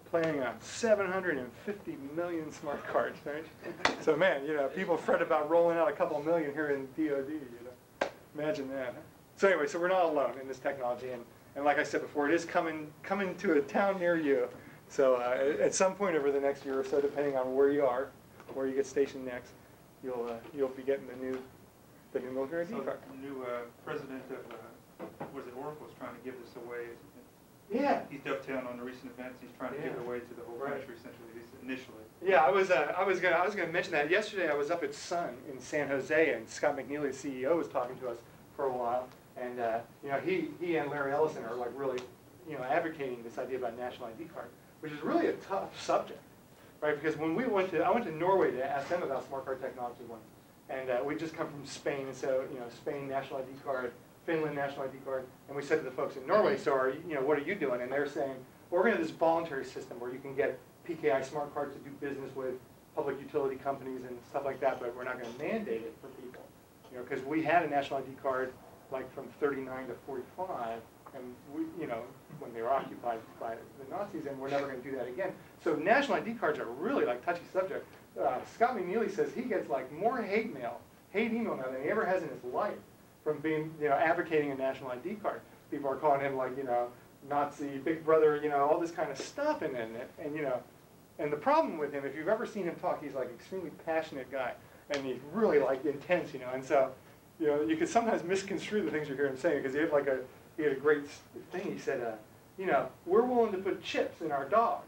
planning on 750 million smart cards, right? So man, you know, people fret about rolling out a couple million here in DOD, you know. Imagine that. huh? So anyway, so we're not alone in this technology, and, and like I said before, it is coming, coming to a town near you. So uh, at- some point over the next year or so, depending on where you are, where you get stationed next, you'll, uh, you'll be getting the new, the new military So card. the new uh, president of, uh, was it Oracle, is trying to give this away. Yeah. He's dovetailing on the recent events, he's trying to give it Yeah. away to the whole Right. country essentially, at least initially. Yeah, I was, uh, I was gonna, I was gonna mention that. Yesterday, I was up at Sun in San Jose, and Scott McNealy, the CEO, was talking to us for a while. And, uh, you know, he, he and Larry Ellison are like really, you know, advocating this idea about national ID card, which is really a tough subject, right? Because when we went to, I went to Norway to ask them about smart card technology once. And, uh, we just come from Spain, and so, you know, Spain national ID card, Finland national ID card. And we said to the folks in Norway, so are, you you know, what are you doing? And they're saying, we're gonna have this voluntary system where you can get PKI smart cards to do business with public utility companies and stuff like that, but we're not gonna mandate it for people. You know, because we had a national ID card like from thirty-nine to forty-five, and we, you know, when they were occupied by the Nazis, and we're never gonna do that again. So national ID cards are really like touchy subject. Uh, Scott McNealy says he gets like more hate mail, hate email now than he ever has in his life from being, you know, advocating a national ID card. People are calling him like, you know, Nazi, Big Brother, you know, all this kind of stuff, and and and you know, and the problem with him, if you've ever seen him talk, he's like extremely passionate guy, and he's really like intense, you know, and so, you know, you could sometimes misconstrue the things you hear him saying because he had like a he had a great thing. He said, uh, you know, we're willing to put chips in our dogs,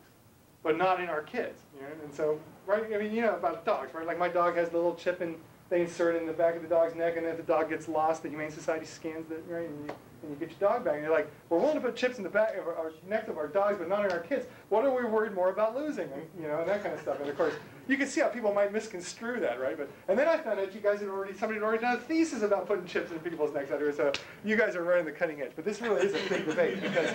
but not in our kids, you know, and so right, I mean, you know about dogs, right? Like my dog has the little chip and they insert it in the back of the dog's neck, and if the dog gets lost, the Humane Society scans it, right, and you, and you get your dog back, and you're like, we're willing to put chips in the back of our, our necks of our dogs, but not in our kids. What are we worried more about losing, and, you know, and that kind of stuff. And of course, you can see how people might misconstrue that, right? But and then I found out you guys had already somebody had already done a thesis about putting chips in people's necks out here, so you guys are running the cutting edge. But this really is a big debate, because,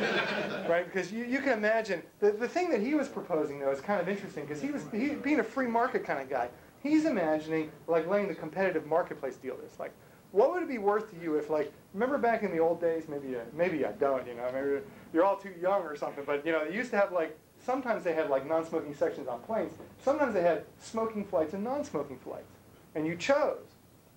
right? Because you, you can imagine the the thing that he was proposing though is kind of interesting because he was he, being a free market kind of guy. He's imagining like laying the competitive marketplace deal this. Like, what would it be worth to you if like, remember back in the old days, maybe, uh, maybe I don't, you know, maybe you're all too young or something, but you know, they used to have like sometimes they had like non-smoking sections on planes. Sometimes they had smoking flights and non-smoking flights. And you chose.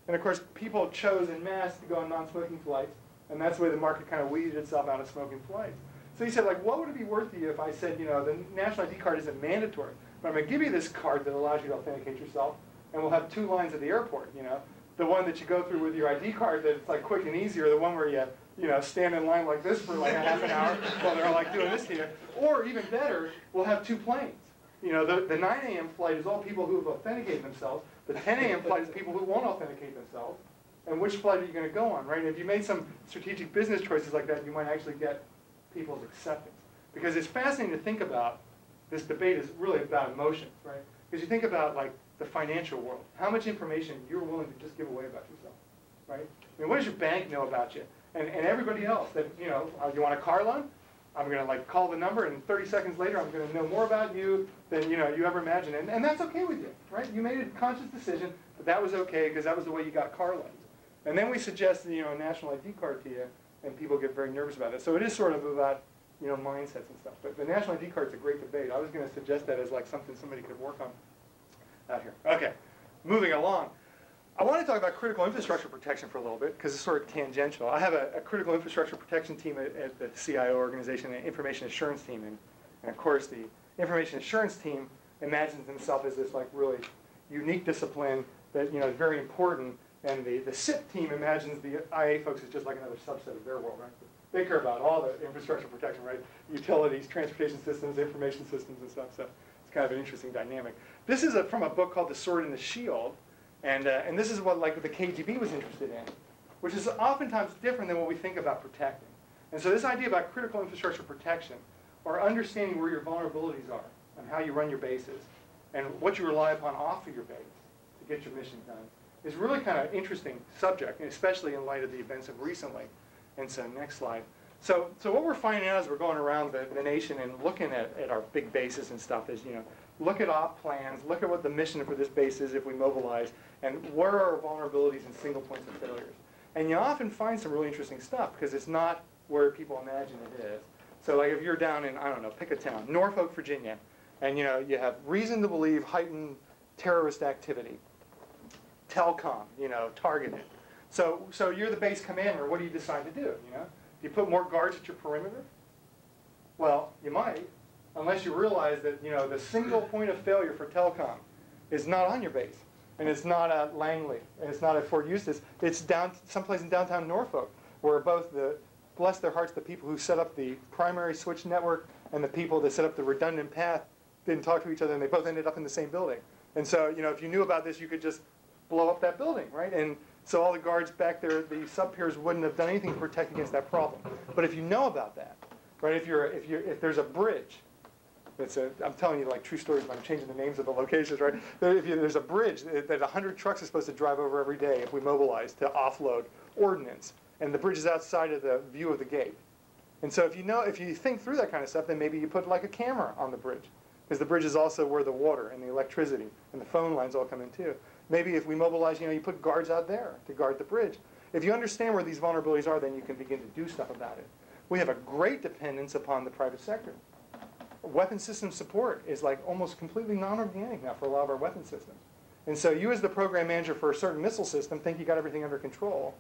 And of course, people chose in mass to go on non-smoking flights. And that's way the market kind of weeded itself out of smoking flights. So he said, like, what would it be worth to you if I said, you know, the national ID card isn't mandatory, but I'm going to give you this card that allows you to authenticate yourself, and we'll have two lines at the airport, you know, the one that you go through with your ID card that's like quick and easy, or the one where you, you know, stand in line like this for like a half an hour while they're like doing this to you, or even better, we'll have two planes. You know, the, the 9 a.m. flight is all people who have authenticated themselves. The 10 a.m. flight is people who won't authenticate themselves. And which flight are you going to go on, right? If you made some strategic business choices like that, you might actually get people's acceptance. Because it's fascinating to think about, this debate is really about emotions, right? Because you think about like the financial world, how much information you're willing to just give away about yourself, right? I mean, what does your bank know about you? And, and everybody else that, you know, uh, you want a car loan? I'm going to like call the number and 30 seconds later I'm going to know more about you than, you know, you ever imagined. And, and that's okay with you, right? You made a conscious decision that that was okay because that was the way you got car loans. And then we suggest, you know, a national ID card to you and people get very nervous about it. So it is sort of about you know, mindsets and stuff. But the national ID card is a great debate. I was going to suggest that as like something somebody could work on out here. Okay, moving along. I want to talk about critical infrastructure protection for a little bit because it's sort of tangential. I have a, a critical infrastructure protection team at, at, the CIO organization, an information assurance team, and, and of course the information assurance team imagines themselves as this like really unique discipline that you know is very important, and the, the CIP team imagines the IA folks as just like another subset of their world, right? They care about all the infrastructure protection, right? Utilities, transportation systems, information systems and stuff. So it's kind of an interesting dynamic. This is a, from a book called The Sword and the Shield. And, uh, and this is what like the KGB was interested in, which is oftentimes different than what we think about protecting. And so this idea about critical infrastructure protection, or understanding where your vulnerabilities are and how you run your bases, and what you rely upon off of your base to get your mission done, is really kind of an interesting subject, especially in light of the events of recently. And so next slide. So, so what we're finding out as we're going around the, the nation and looking at, at our big bases and stuff is, you know, look at op plans, look at what the mission for this base is if we mobilize, and where are our vulnerabilities and single points of failures. And you often find some really interesting stuff because it's not where people imagine it is. So like if you're down in, I don't know, pick a town, Norfolk, Virginia, and you know, you have reason to believe heightened terrorist activity, telecom, you know, targeted. So, so you're the base commander. What do you decide to do? You know, do you put more guards at your perimeter? Well, you might, unless you realize that you know the single point of failure for telecom is not on your base, and it's not at Langley, and it's not at Fort Eustis. It's down someplace in downtown Norfolk, where both the bless their hearts, the people who set up the primary switch network and the people that set up the redundant path didn't talk to each other, and they both ended up in the same building. And so, you know, if you knew about this, you could just blow up that building, right? And so all the guards back there, the sub-peers wouldn't have done anything to protect against that problem. But if you know about that, right, if, you're, if, you're, if there's a bridge, it's a, I'm telling you like true stories, but I'm changing the names of the locations, right? If you, there's a bridge that 100 trucks are supposed to drive over every day if we mobilize to offload ordnance, and the bridge is outside of the view of the gate. And so if you know, if you think through that kind of stuff, then maybe you put like a camera on the bridge, because the bridge is also where the water and the electricity and the phone lines all come in too. Maybe if we mobilize, you know, you put guards out there to guard the bridge. If you understand where these vulnerabilities are, then you can begin to do stuff about it. We have a great dependence upon the private sector. Weapon system support is like almost completely non-organic now for a lot of our weapon systems. And so you as the program manager for a certain missile system think you got everything under control,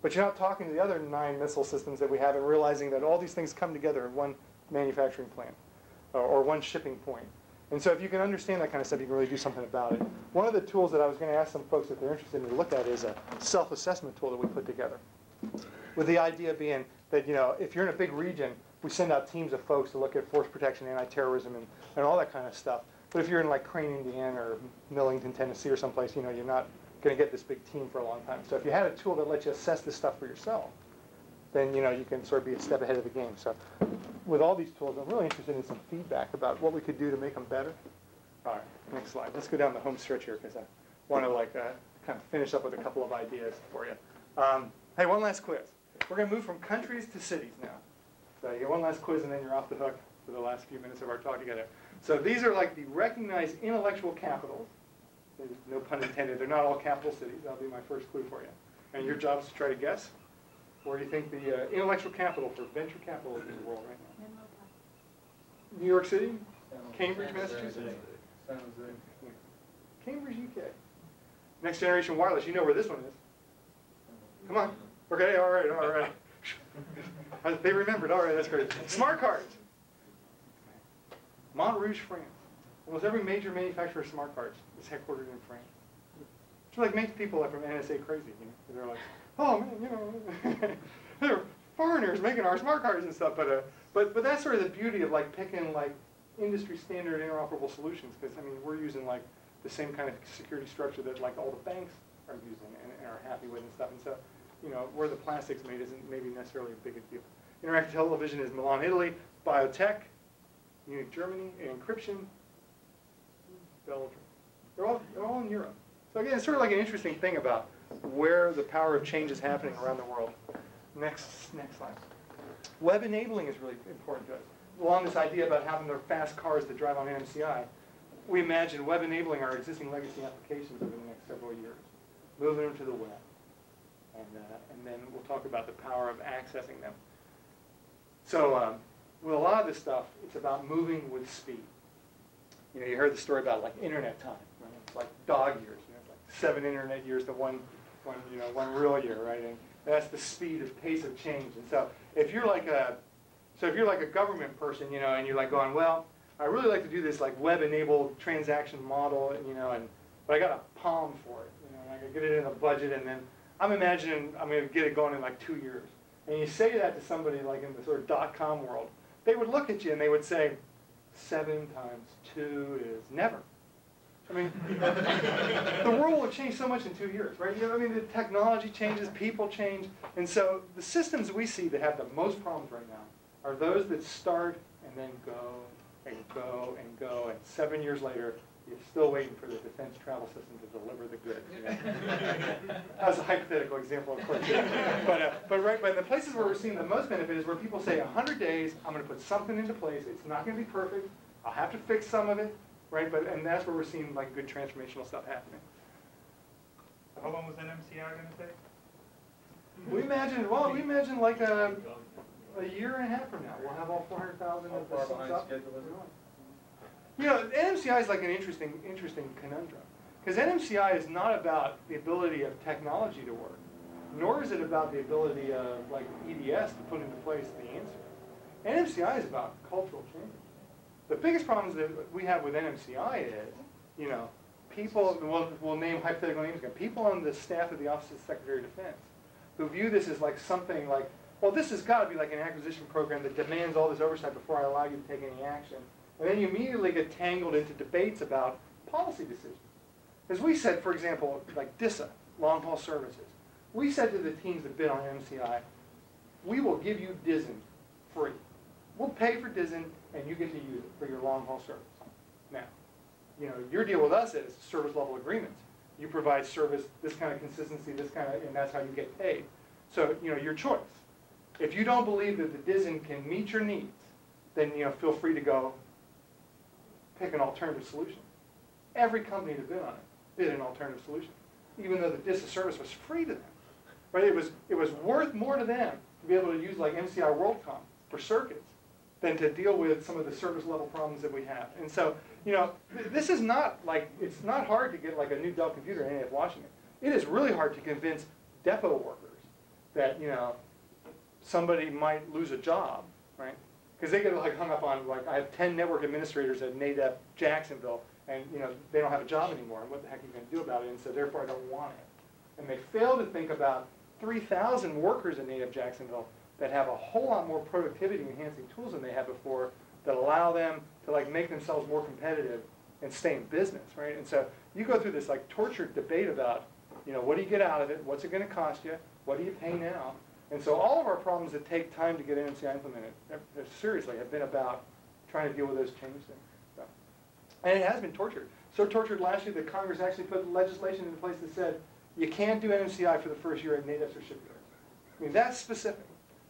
but you're not talking to the other nine missile systems that we have and realizing that all these things come together in one manufacturing plant or, or one shipping point. And so if you can understand that kind of stuff, you can really do something about it. One of the tools that I was going to ask some folks if they're interested in to look at is a self-assessment tool that we put together. With the idea being that, you know, if you're in a big region, we send out teams of folks to look at force protection, anti-terrorism, and, and all that kind of stuff. But if you're in like Crane, Indiana, or Millington, Tennessee, or someplace, you know, you're not going to get this big team for a long time. So if you had a tool that lets you assess this stuff for yourself, then you know you can sort of be a step ahead of the game. So with all these tools, I'm really interested in some feedback about what we could do to make them better. All right, next slide. Let's go down the home stretch here because I want to like uh, kind of finish up with a couple of ideas for you. Um, hey, one last quiz. We're going to move from countries to cities now. So you get one last quiz and then you're off the hook for the last few minutes of our talk together. So these are like the recognized intellectual capitals. No pun intended. They're not all capital cities. That'll be my first clue for you. And your job is to try to guess where do you think the uh, intellectual capital for venture capital is in the world right now? New York City? Cambridge, Massachusetts? Cambridge, UK. Next Generation Wireless, you know where this one is. Come on. Okay, all right, all right. they remembered, all right, that's great. Smart cards. Montrouge, France. Almost every major manufacturer of smart cards is headquartered in France. Which like makes people like from NSA crazy, you know? They're like, oh man, you know, there are foreigners making our smart cards and stuff. But uh, but but that's sort of the beauty of like picking like industry standard interoperable solutions. Because I mean, we're using like the same kind of security structure that like all the banks are using and, and are happy with and stuff. And so, you know, where the plastic's made isn't maybe necessarily a big deal. Interactive television is Milan, Italy. Biotech, Munich, Germany. And encryption, Belgium. They're all, they're all in Europe. So again, it's sort of like an interesting thing about where the power of change is happening around the world. Next, next slide. Web enabling is really important to us. Along this idea about having the fast cars that drive on NMCI, we imagine web enabling our existing legacy applications over the next several years, moving them to the web. And, uh, and then we'll talk about the power of accessing them. So um, with a lot of this stuff, it's about moving with speed. You know, you heard the story about like internet time, right? It's like dog years, you know, it's like seven internet years to one, one, you know, one real year, right? And that's the speed of pace of change. And so if you're like a, so if you're like a government person, you know, and you're like going, well, I really like to do this like web-enabled transaction model, you know, and but I got a palm for it, you know, and I can get it in a budget, and then I'm imagining I'm going to get it going in like two years. And you say that to somebody like in the sort of dot-com world, they would look at you and they would say, seven times two is never. I mean, the world will change so much in two years, right? You know, I mean, the technology changes, people change, and so the systems we see that have the most problems right now are those that start and then go and go and go, and seven years later, you're still waiting for the defense travel system to deliver the goods. You know? That's a hypothetical example, of course. but, uh, but right, but the places where we're seeing the most benefit is where people say, 100 days, I'm going to put something into place. It's not going to be perfect. I'll have to fix some of it, right? But and that's where we're seeing like good transformational stuff happening. How long was NMCI gonna take? We imagine, well, we imagine like a, a year and a half from now, we'll have all 400,000 of far this behind stuff. schedule is? You know, NMCI is like an interesting, interesting conundrum. Because NMCI is not about the ability of technology to work, nor is it about the ability of like EDS to put into place the answer. NMCI is about cultural change. The biggest problems that we have with NMCI is, you know, people, we'll, we'll name hypothetical names again, people on the staff of the Office of the Secretary of Defense who view this as like something like, well, this has got to be like an acquisition program that demands all this oversight before I allow you to take any action. And then you immediately get tangled into debates about policy decisions. As we said, for example, like DISA, long haul services, we said to the teams that bid on MCI, we will give you DISN free. We'll pay for DISN and you get to use it for your long haul service. Now, you know, your deal with us is service level agreements. You provide service, this kind of consistency, this kind of, and that's how you get paid. So, you know, your choice. If you don't believe that the DISN can meet your needs, then, you know, feel free to go pick an alternative solution. Every company that bid on it bid an alternative solution, even though the DISA service was free to them. Right? It was, it was worth more to them to be able to use like MCI WorldCom for circuits than to deal with some of the service level problems that we have. And so, you know, this is not like, it's not hard to get like a new Dell computer in AF Washington. It is really hard to convince depot workers that, you know, somebody might lose a job, right? Because they get like hung up on, like, I have ten network administrators at NADEP Jacksonville, and, you know, they don't have a job anymore, and what the heck are you gonna do about it? And so therefore I don't want it. And they fail to think about three thousand workers at NADEP Jacksonville that have a whole lot more productivity enhancing tools than they had before that allow them to like make themselves more competitive and stay in business, right? And so you go through this like tortured debate about, you know, what do you get out of it? What's it gonna cost you? What do you pay now? And so all of our problems that take time to get NMCI implemented, seriously, have been about trying to deal with those change things. So. And it has been tortured. So tortured last year that Congress actually put legislation in place that said, you can't do NMCI for the first year at NADEPS or. I mean, that's specific.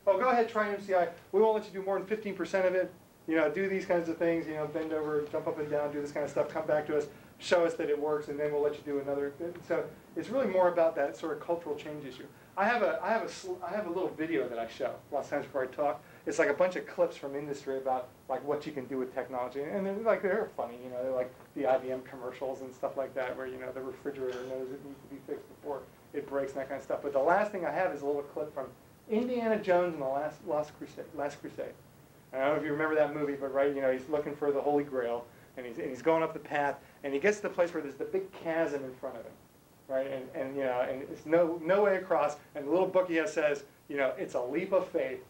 Oh, go ahead, try NMCI. We won't let you do more than fifteen percent of it. You know, do these kinds of things, you know, bend over, jump up and down, do this kind of stuff, come back to us, show us that it works, and then we'll let you do another. So it's really more about that sort of cultural change issue. I have a, I have a, I have a little video that I show lots of times before I talk. it's like a bunch of clips from industry about like what you can do with technology, and they're like they're funny, you know, they're like the IBM commercials and stuff like that, where you know the refrigerator knows it needs to be fixed before it breaks and that kind of stuff. But the last thing I have is a little clip from Indiana Jones and the Last Last Crusade. Last Crusade. I don't know if you remember that movie, but right, you know, he's looking for the Holy Grail, and he's and he's going up the path, and he gets to the place where there's the big chasm in front of him, right? And and you know, and it's no no way across, and the little book he has says, you know, it's a leap of faith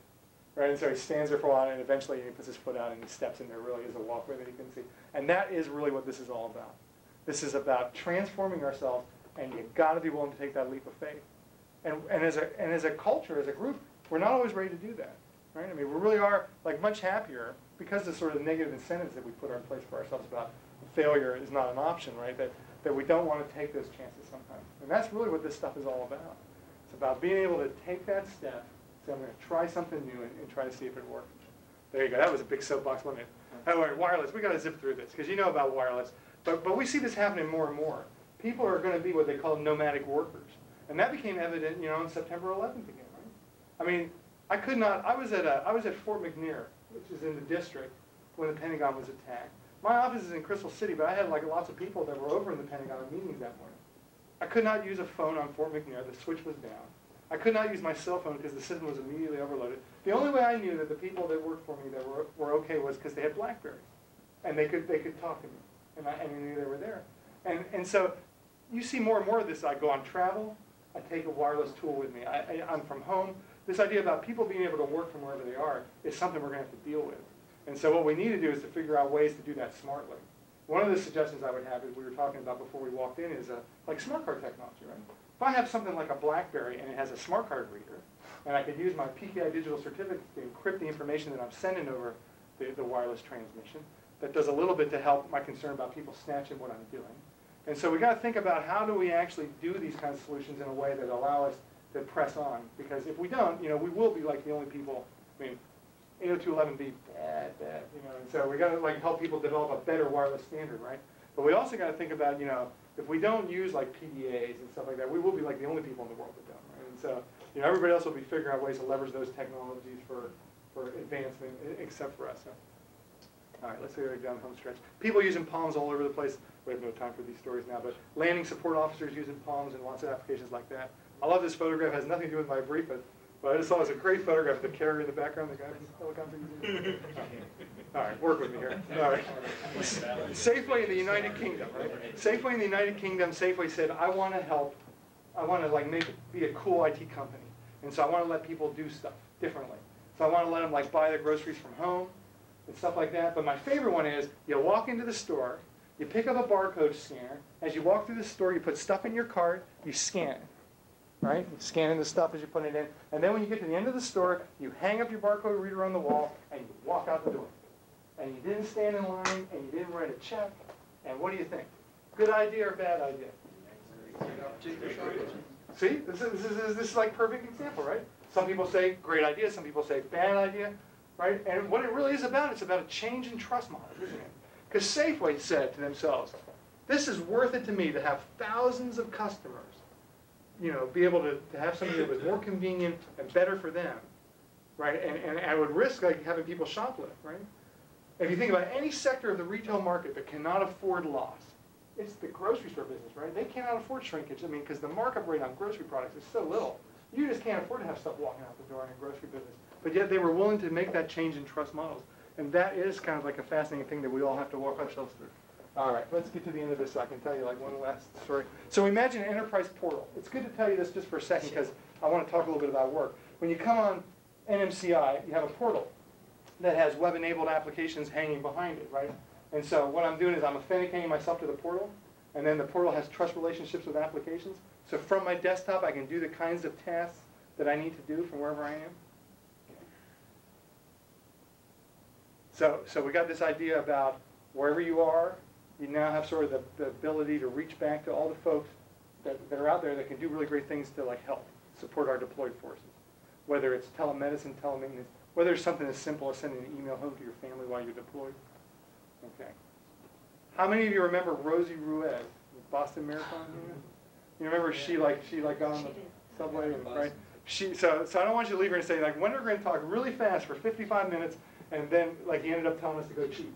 right? And so he stands there for a while, and eventually he puts his foot out and he steps in. There really is a walkway that he can see, and that is really what this is all about. This is about transforming ourselves, and you've got to be willing to take that leap of faith. And, and as a and as a culture, as a group, we're not always ready to do that, right? I mean, we really are like much happier because of the sort of the negative incentives that we put in place for ourselves about failure is not an option, right? That that we don't want to take those chances sometimes, and that's really what this stuff is all about. It's about being able to take that step so I'm going to try something new and, and, try to see if it works. There you go. That was a big soapbox, wasn't it? Mm-hmm. However, wireless, we got to zip through this because you know about wireless. But, but we see this happening more and more. People are going to be what they call nomadic workers. And that became evident, you know, on September 11th again, right? I mean, I could not, I was at, a, I was at Fort McNair, which is in the district, when the Pentagon was attacked. My office is in Crystal City, but I had like lots of people that were over in the Pentagon in meetings that morning. I could not use a phone on Fort McNair. The switch was down. I could not use my cell phone because the system was immediately overloaded. The only way I knew that the people that worked for me that were, were okay was because they had BlackBerries. And they could, they could talk to me. And I, and I knew they were there. And, and so you see more and more of this. I go on travel. I take a wireless tool with me. I, I'm from home. This idea about people being able to work from wherever they are is something we're going to have to deal with. And so what we need to do is to figure out ways to do that smartly. One of the suggestions I would have, as we were talking about before we walked in, is a, like smart card technology, right? If I have something like a BlackBerry and it has a smart card reader, and I could use my PKI digital certificate to encrypt the information that I'm sending over the, the wireless transmission, that does a little bit to help my concern about people snatching what I'm doing. And so we got to think about how do we actually do these kinds of solutions in a way that allow us to press on. Because if we don't, you know, we will be like the only people. I mean, 802.11b, bad, bad, you know. And so we got to like help people develop a better wireless standard, right? But we also got to think about, you know, if we don't use like PDAs and stuff like that, we will be like the only people in the world that don't, right? And so, you know, everybody else will be figuring out ways to leverage those technologies for, for advancement, except for us. So. All right, let's go down the home stretch. People using Palms all over the place. We have no time for these stories now, but landing support officers using Palms and lots of applications like that. I love this photograph. It has nothing to do with my brief, but, but I just thought it was a great photograph of the carrier in the background, the guy from the helicopter using. All right, work with me here. All right. Safeway in the United Kingdom, right? Safeway in the United Kingdom, Safeway said, I want to help, I want to like make it be a cool IT company. And so I want to let people do stuff differently. So I want to let them like buy their groceries from home and stuff like that. But my favorite one is you walk into the store, you pick up a barcode scanner. As you walk through the store, you put stuff in your cart, you scan. Right? You're scanning the stuff as you put it in. And then when you get to the end of the store, you hang up your barcode reader on the wall and you walk out the door and you didn't stand in line, and you didn't write a check, and what do you think? Good idea or bad idea? See, this is, this is, this is like perfect example, right? Some people say great idea, some people say bad idea, right? And what it really is about, it's about a change in trust model, isn't it? Because Safeway said to themselves, this is worth it to me to have thousands of customers, you know, be able to, to have something that was more convenient and better for them, right? And, and I would risk like having people shoplift, right? If you think about any sector of the retail market that cannot afford loss, it's the grocery store business, right? They cannot afford shrinkage. I mean, because the markup rate on grocery products is so little. You just can't afford to have stuff walking out the door in a grocery business. But yet they were willing to make that change in trust models. And that is kind of like a fascinating thing that we all have to walk ourselves through. All right, let's get to the end of this so I can tell you like one last story. So imagine an enterprise portal. It's good to tell you this just for a second because I want to talk a little bit about work. When you come on NMCI, you have a portal that has web-enabled applications hanging behind it, right? And so what I'm doing is I'm authenticating myself to the portal, and then the portal has trust relationships with applications. So from my desktop, I can do the kinds of tasks that I need to do from wherever I am. So, so we got this idea about wherever you are, you now have sort of the, the ability to reach back to all the folks that, that are out there that can do really great things to like help support our deployed forces. Whether it's telemedicine, telemanagement, whether it's something as simple as sending an email home to your family while you're deployed. Okay. How many of you remember Rosie Ruiz, the Boston Marathon? You remember she like she like got on the subway and right? she, so, so I don't want you to leave here and say, like, when we're going to talk really fast for 55 minutes, and then, like, he ended up telling us to go cheat.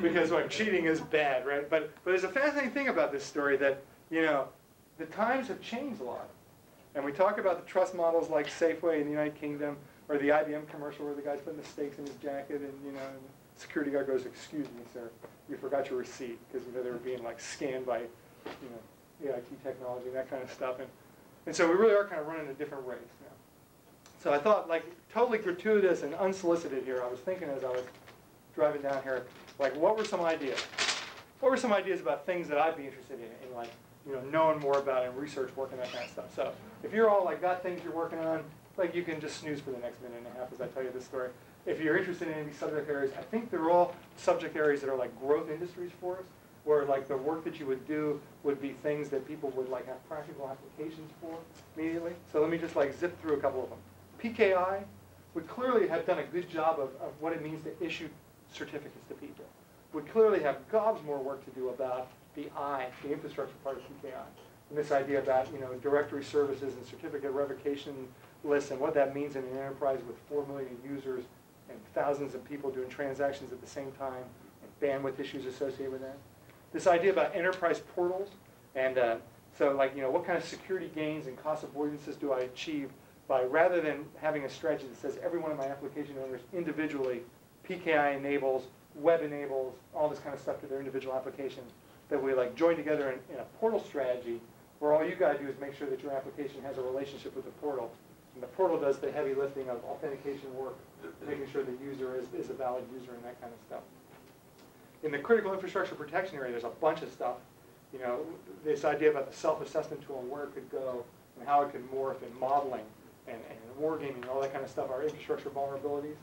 because, like, cheating is bad, right? But, but there's a fascinating thing about this story that, you know, the times have changed a lot. And we talk about the trust models like Safeway in the United Kingdom, or the IBM commercial where the guy's putting the stakes in his jacket, and, you know, and the security guard goes, excuse me, sir, you forgot your receipt, because, you know, they were being, like, scanned by, you know, AIT technology, and that kind of stuff. And, and so we really are kind of running a different race now. So I thought, like, totally gratuitous and unsolicited here, I was thinking as I was driving down here, like, what were some ideas? What were some ideas about things that I'd be interested in, in like, you know, knowing more about and research work and that kind of stuff. So if you're all like got things you're working on, like you can just snooze for the next minute and a half as I tell you this story. If you're interested in any subject areas, I think they're all subject areas that are like growth industries for us, where like the work that you would do would be things that people would like have practical applications for immediately. So let me just like zip through a couple of them. PKI, would clearly have done a good job of, of what it means to issue certificates to people. would clearly have gobs more work to do about the I, the infrastructure part of PKI. And this idea about, you know, directory services and certificate revocation lists and what that means in an enterprise with 4 million users and thousands of people doing transactions at the same time and bandwidth issues associated with that. This idea about enterprise portals and uh, so like, you know, what kind of security gains and cost avoidances do I achieve by rather than having a strategy that says every one of my application owners individually PKI enables, web enables, all this kind of stuff to their individual applications, that we like join together in, in a portal strategy where all you gotta do is make sure that your application has a relationship with the portal. And the portal does the heavy lifting of authentication work, making sure the user is, is a valid user and that kind of stuff. In the critical infrastructure protection area, there's a bunch of stuff. You know, this idea about the self-assessment tool and where it could go and how it could morph in modeling and, and wargaming and all that kind of stuff, our infrastructure vulnerabilities.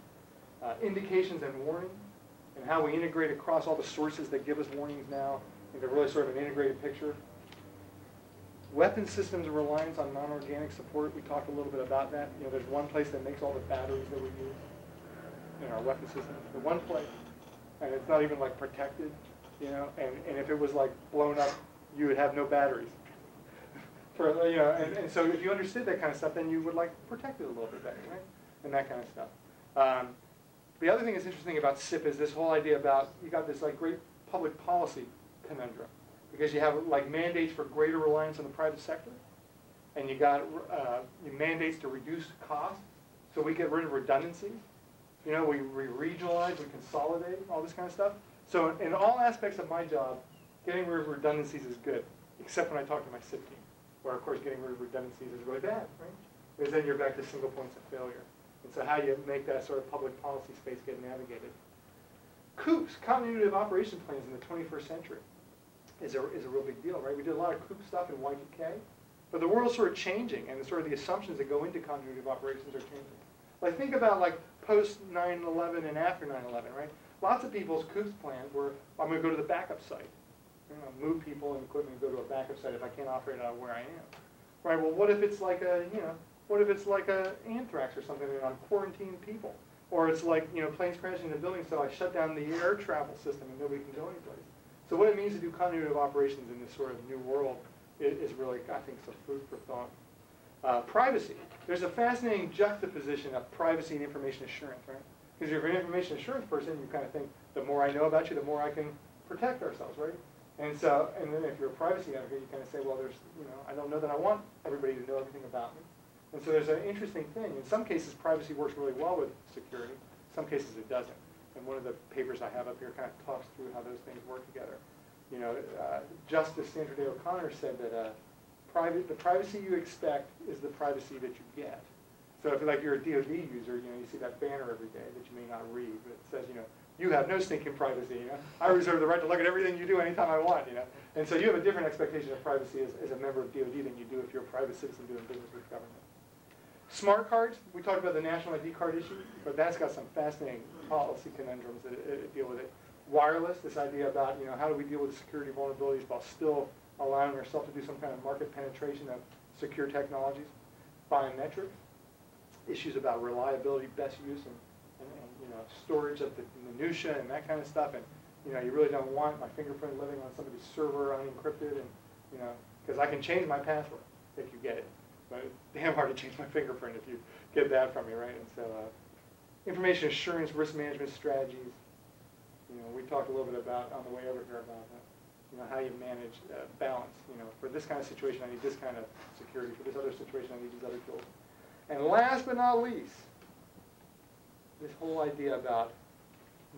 Uh, indications and warning and how we integrate across all the sources that give us warnings now into really sort of an integrated picture. Weapon systems reliance on non-organic support, we talked a little bit about that. You know, there's one place that makes all the batteries that we use in our weapon systems, the one place, and it's not even like protected, you know, and, and if it was like blown up, you would have no batteries. For, you know, and, and so if you understood that kind of stuff, then you would like protect it a little bit better, right? And that kind of stuff. Um, the other thing that's interesting about CIP is this whole idea about, you got this like great public policy conundrum. Because you have like mandates for greater reliance on the private sector, and you got uh, mandates to reduce costs, so we get rid of redundancies. You know, we, we regionalize, we consolidate, all this kind of stuff. So in all aspects of my job, getting rid of redundancies is good, except when I talk to my CIP team, where of course getting rid of redundancies is really bad, right? Because then you're back to single points of failure. And so how do you make that sort of public policy space get navigated. COOPs, continuity of operation plans in the 21st century is a, is a real big deal, right? We did a lot of COOP stuff in Y2K, but the world's sort of changing, and sort of the assumptions that go into continuity of operations are changing. Like think about like post 9/11 and after 9/11, right? Lots of people's COOPs plans were, I'm going to go to the backup site. You know, move people and equipment and go to a backup site if I can't operate out of where I am. Right, well, what if it's like a, you know, what if it's like a anthrax or something and I'm quarantining people? Or it's like, you know, planes crashing into buildings, so I shut down the air travel system and nobody can go anyplace. So what it means to do continuity of operations in this sort of new world is, is really, I think, some food for thought. Uh, privacy. There's a fascinating juxtaposition of privacy and information assurance, right? Because if you're an information assurance person, you kind of think, the more I know about you, the more I can protect ourselves, right? And so, and then if you're a privacy advocate, you kind of say, well, there's, you know, I don't know that I want everybody to know everything about me. And so there's an interesting thing. In some cases, privacy works really well with security. In some cases, it doesn't. And one of the papers I have up here kind of talks through how those things work together. You know, uh, Justice Sandra Day O'Connor said that uh, private, the privacy you expect is the privacy that you get. So if like you're a DoD user, you know, you see that banner every day that you may not read, but it says, you know, you have no stinking privacy. You know, I reserve the right to look at everything you do anytime I want. You know, and so you have a different expectation of privacy as, as a member of DoD than you do if you're a private citizen doing business with government. Smart cards, we talked about the national ID card issue, but that's got some fascinating policy conundrums that uh, deal with it. Wireless, this idea about, you know, how do we deal with security vulnerabilities while still allowing ourselves to do some kind of market penetration of secure technologies. Biometrics, issues about reliability, best use, and you know, storage of the minutia and that kind of stuff. And, you know, you really don't want my fingerprint living on somebody's server unencrypted and, you know, because I can change my password if you get it. but it's damn hard to change my fingerprint if you get that from me, right? And so, uh, information assurance, risk management strategies. You know, we talked a little bit about on the way over here about uh, you know how you manage uh, balance. You know, for this kind of situation, I need this kind of security. For this other situation, I need these other tools. And last but not least, this whole idea about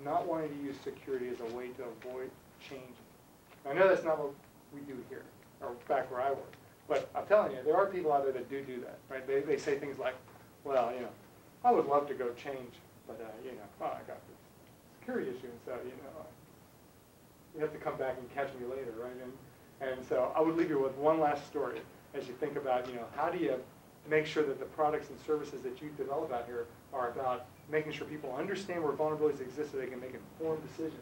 not wanting to use security as a way to avoid change. I know that's not what we do here, or back where I work. But I'm telling you, there are people out there that do do that, right? They, they say things like, well, you know, I would love to go change, but, uh, you know, oh, I got this security issue, and so, you know, you have to come back and catch me later, right? And, and so I would leave you with one last story as you think about, you know, how do you make sure that the products and services that you develop out here are about making sure people understand where vulnerabilities exist so they can make informed decisions,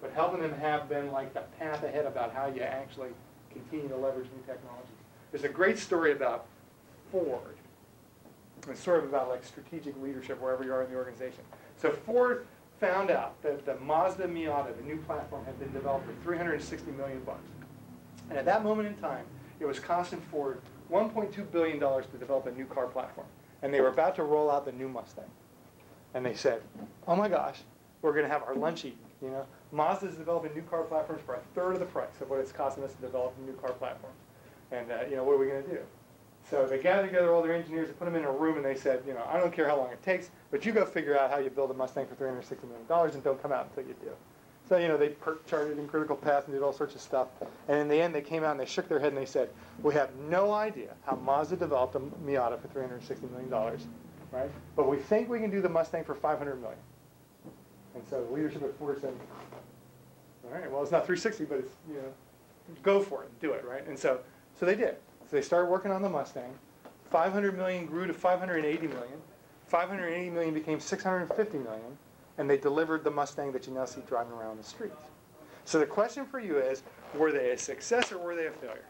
but helping them have then like the path ahead about how you actually continue to leverage new technologies. There's a great story about Ford. It's sort of about like strategic leadership wherever you are in the organization. So Ford found out that the Mazda Miata, the new platform, had been developed for 360 million bucks. And at that moment in time, it was costing Ford 1.2 billion dollars to develop a new car platform. And they were about to roll out the new Mustang. And they said, "Oh my gosh, we're going to have our lunch eaten." You know, Mazda is developing new car platforms for a third of the price of what it's costing us to develop new car platform. And uh, you know, what are we going to do? So they gathered together all their engineers and put them in a room and they said, you know, I don't care how long it takes, but you go figure out how you build a Mustang for $360 million and don't come out until you do. So, you know, they PERT charted in critical path and did all sorts of stuff. And in the end, they came out and they shook their head and they said, we have no idea how Mazda developed a Miata for $360 million, right? But we think we can do the Mustang for 500 million. And so the leadership at Ford said, all right, well, it's not 360, but it's, you know, go for it, do it, right? And so, so they did. So they started working on the Mustang. 500 million grew to 580 million. 580 million became 650 million, and they delivered the Mustang that you now see driving around the streets. So the question for you is, were they a success or were they a failure?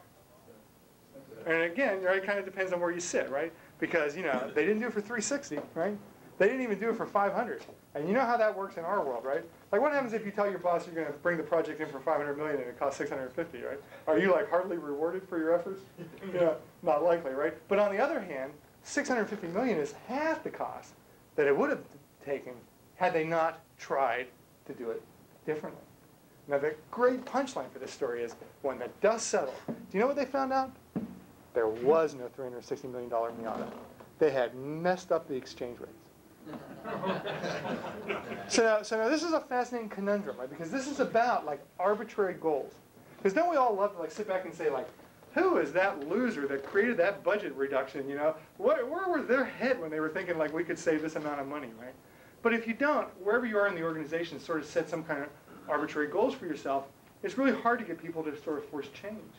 And again, right, it kind of depends on where you sit, right? Because, you know, they didn't do it for 360, right? They didn't even do it for 500. And you know how that works in our world, right? Like what happens if you tell your boss you're going to bring the project in for 500 million and it costs 650, right? Are you like hardly rewarded for your efforts? yeah, not likely, right? But on the other hand, 650 million is half the cost that it would have taken had they not tried to do it differently. Now the great punchline for this story is when the dust settled, do you know what they found out? There was no $360 million Miata. They had messed up the exchange rates. so, now, so now this is a fascinating conundrum, right? Because this is about like arbitrary goals. Because don't we all love to like sit back and say like, who is that loser that created that budget reduction? You know, where, where was their head when they were thinking like we could save this amount of money, right? But if you don't, wherever you are in the organization, sort of set some kind of arbitrary goals for yourself, it's really hard to get people to sort of force change.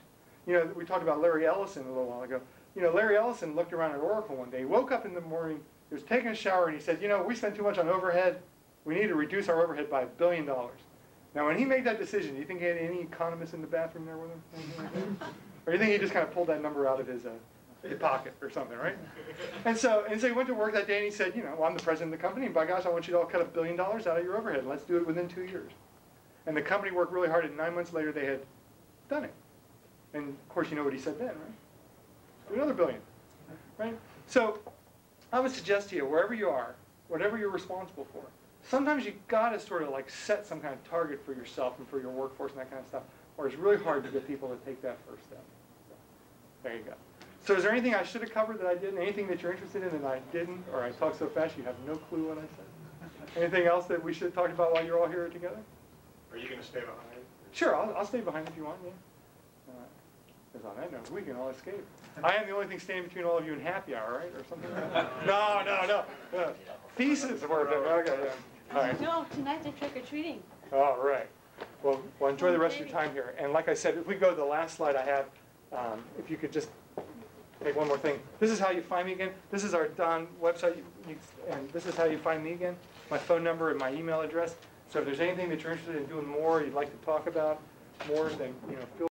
You know, we talked about Larry Ellison a little while ago. You know, Larry Ellison looked around at Oracle one day. He woke up in the morning, he was taking a shower, and he said, you know, we spend too much on overhead. We need to reduce our overhead by a billion dollars. Now, when he made that decision, do you think he had any economists in the bathroom there with him? or do you think he just kind of pulled that number out of his, uh, his pocket or something, right? And so, and so he went to work that day and he said, you know, well, I'm the president of the company, and by gosh, I want you to all cut a billion dollars out of your overhead. Let's do it within two years. And the company worked really hard, and nine months later, they had done it. And of course, you know what he said then, right? Do another billion, right? So I would suggest to you, wherever you are, whatever you're responsible for, sometimes you got to sort of like set some kind of target for yourself and for your workforce and that kind of stuff, or it's really hard to get people to take that first step. So, there you go. So is there anything I should have covered that I didn't? Anything that you're interested in that I didn't? Or I talked so fast you have no clue what I said? Anything else that we should have talked about while you're all here together? Are you gonna stay behind? Sure, I'll, I'll stay behind if you want, yeah. Because on that note, we can all escape. I am the only thing standing between all of you and happy hour, right, or something like that? No, no, no. no. Thesis work, okay, yeah. All right. No, tonight's a trick or treating. All right. Well, well, enjoy the rest of your time here. And like I said, if we go to the last slide I have, um, if you could just take one more thing. This is how you find me again. This is our DON website, you- you- and this is how you find me again. My phone number and my email address. So if there's anything that you're interested in doing more, you'd like to talk about more, then, you know, feel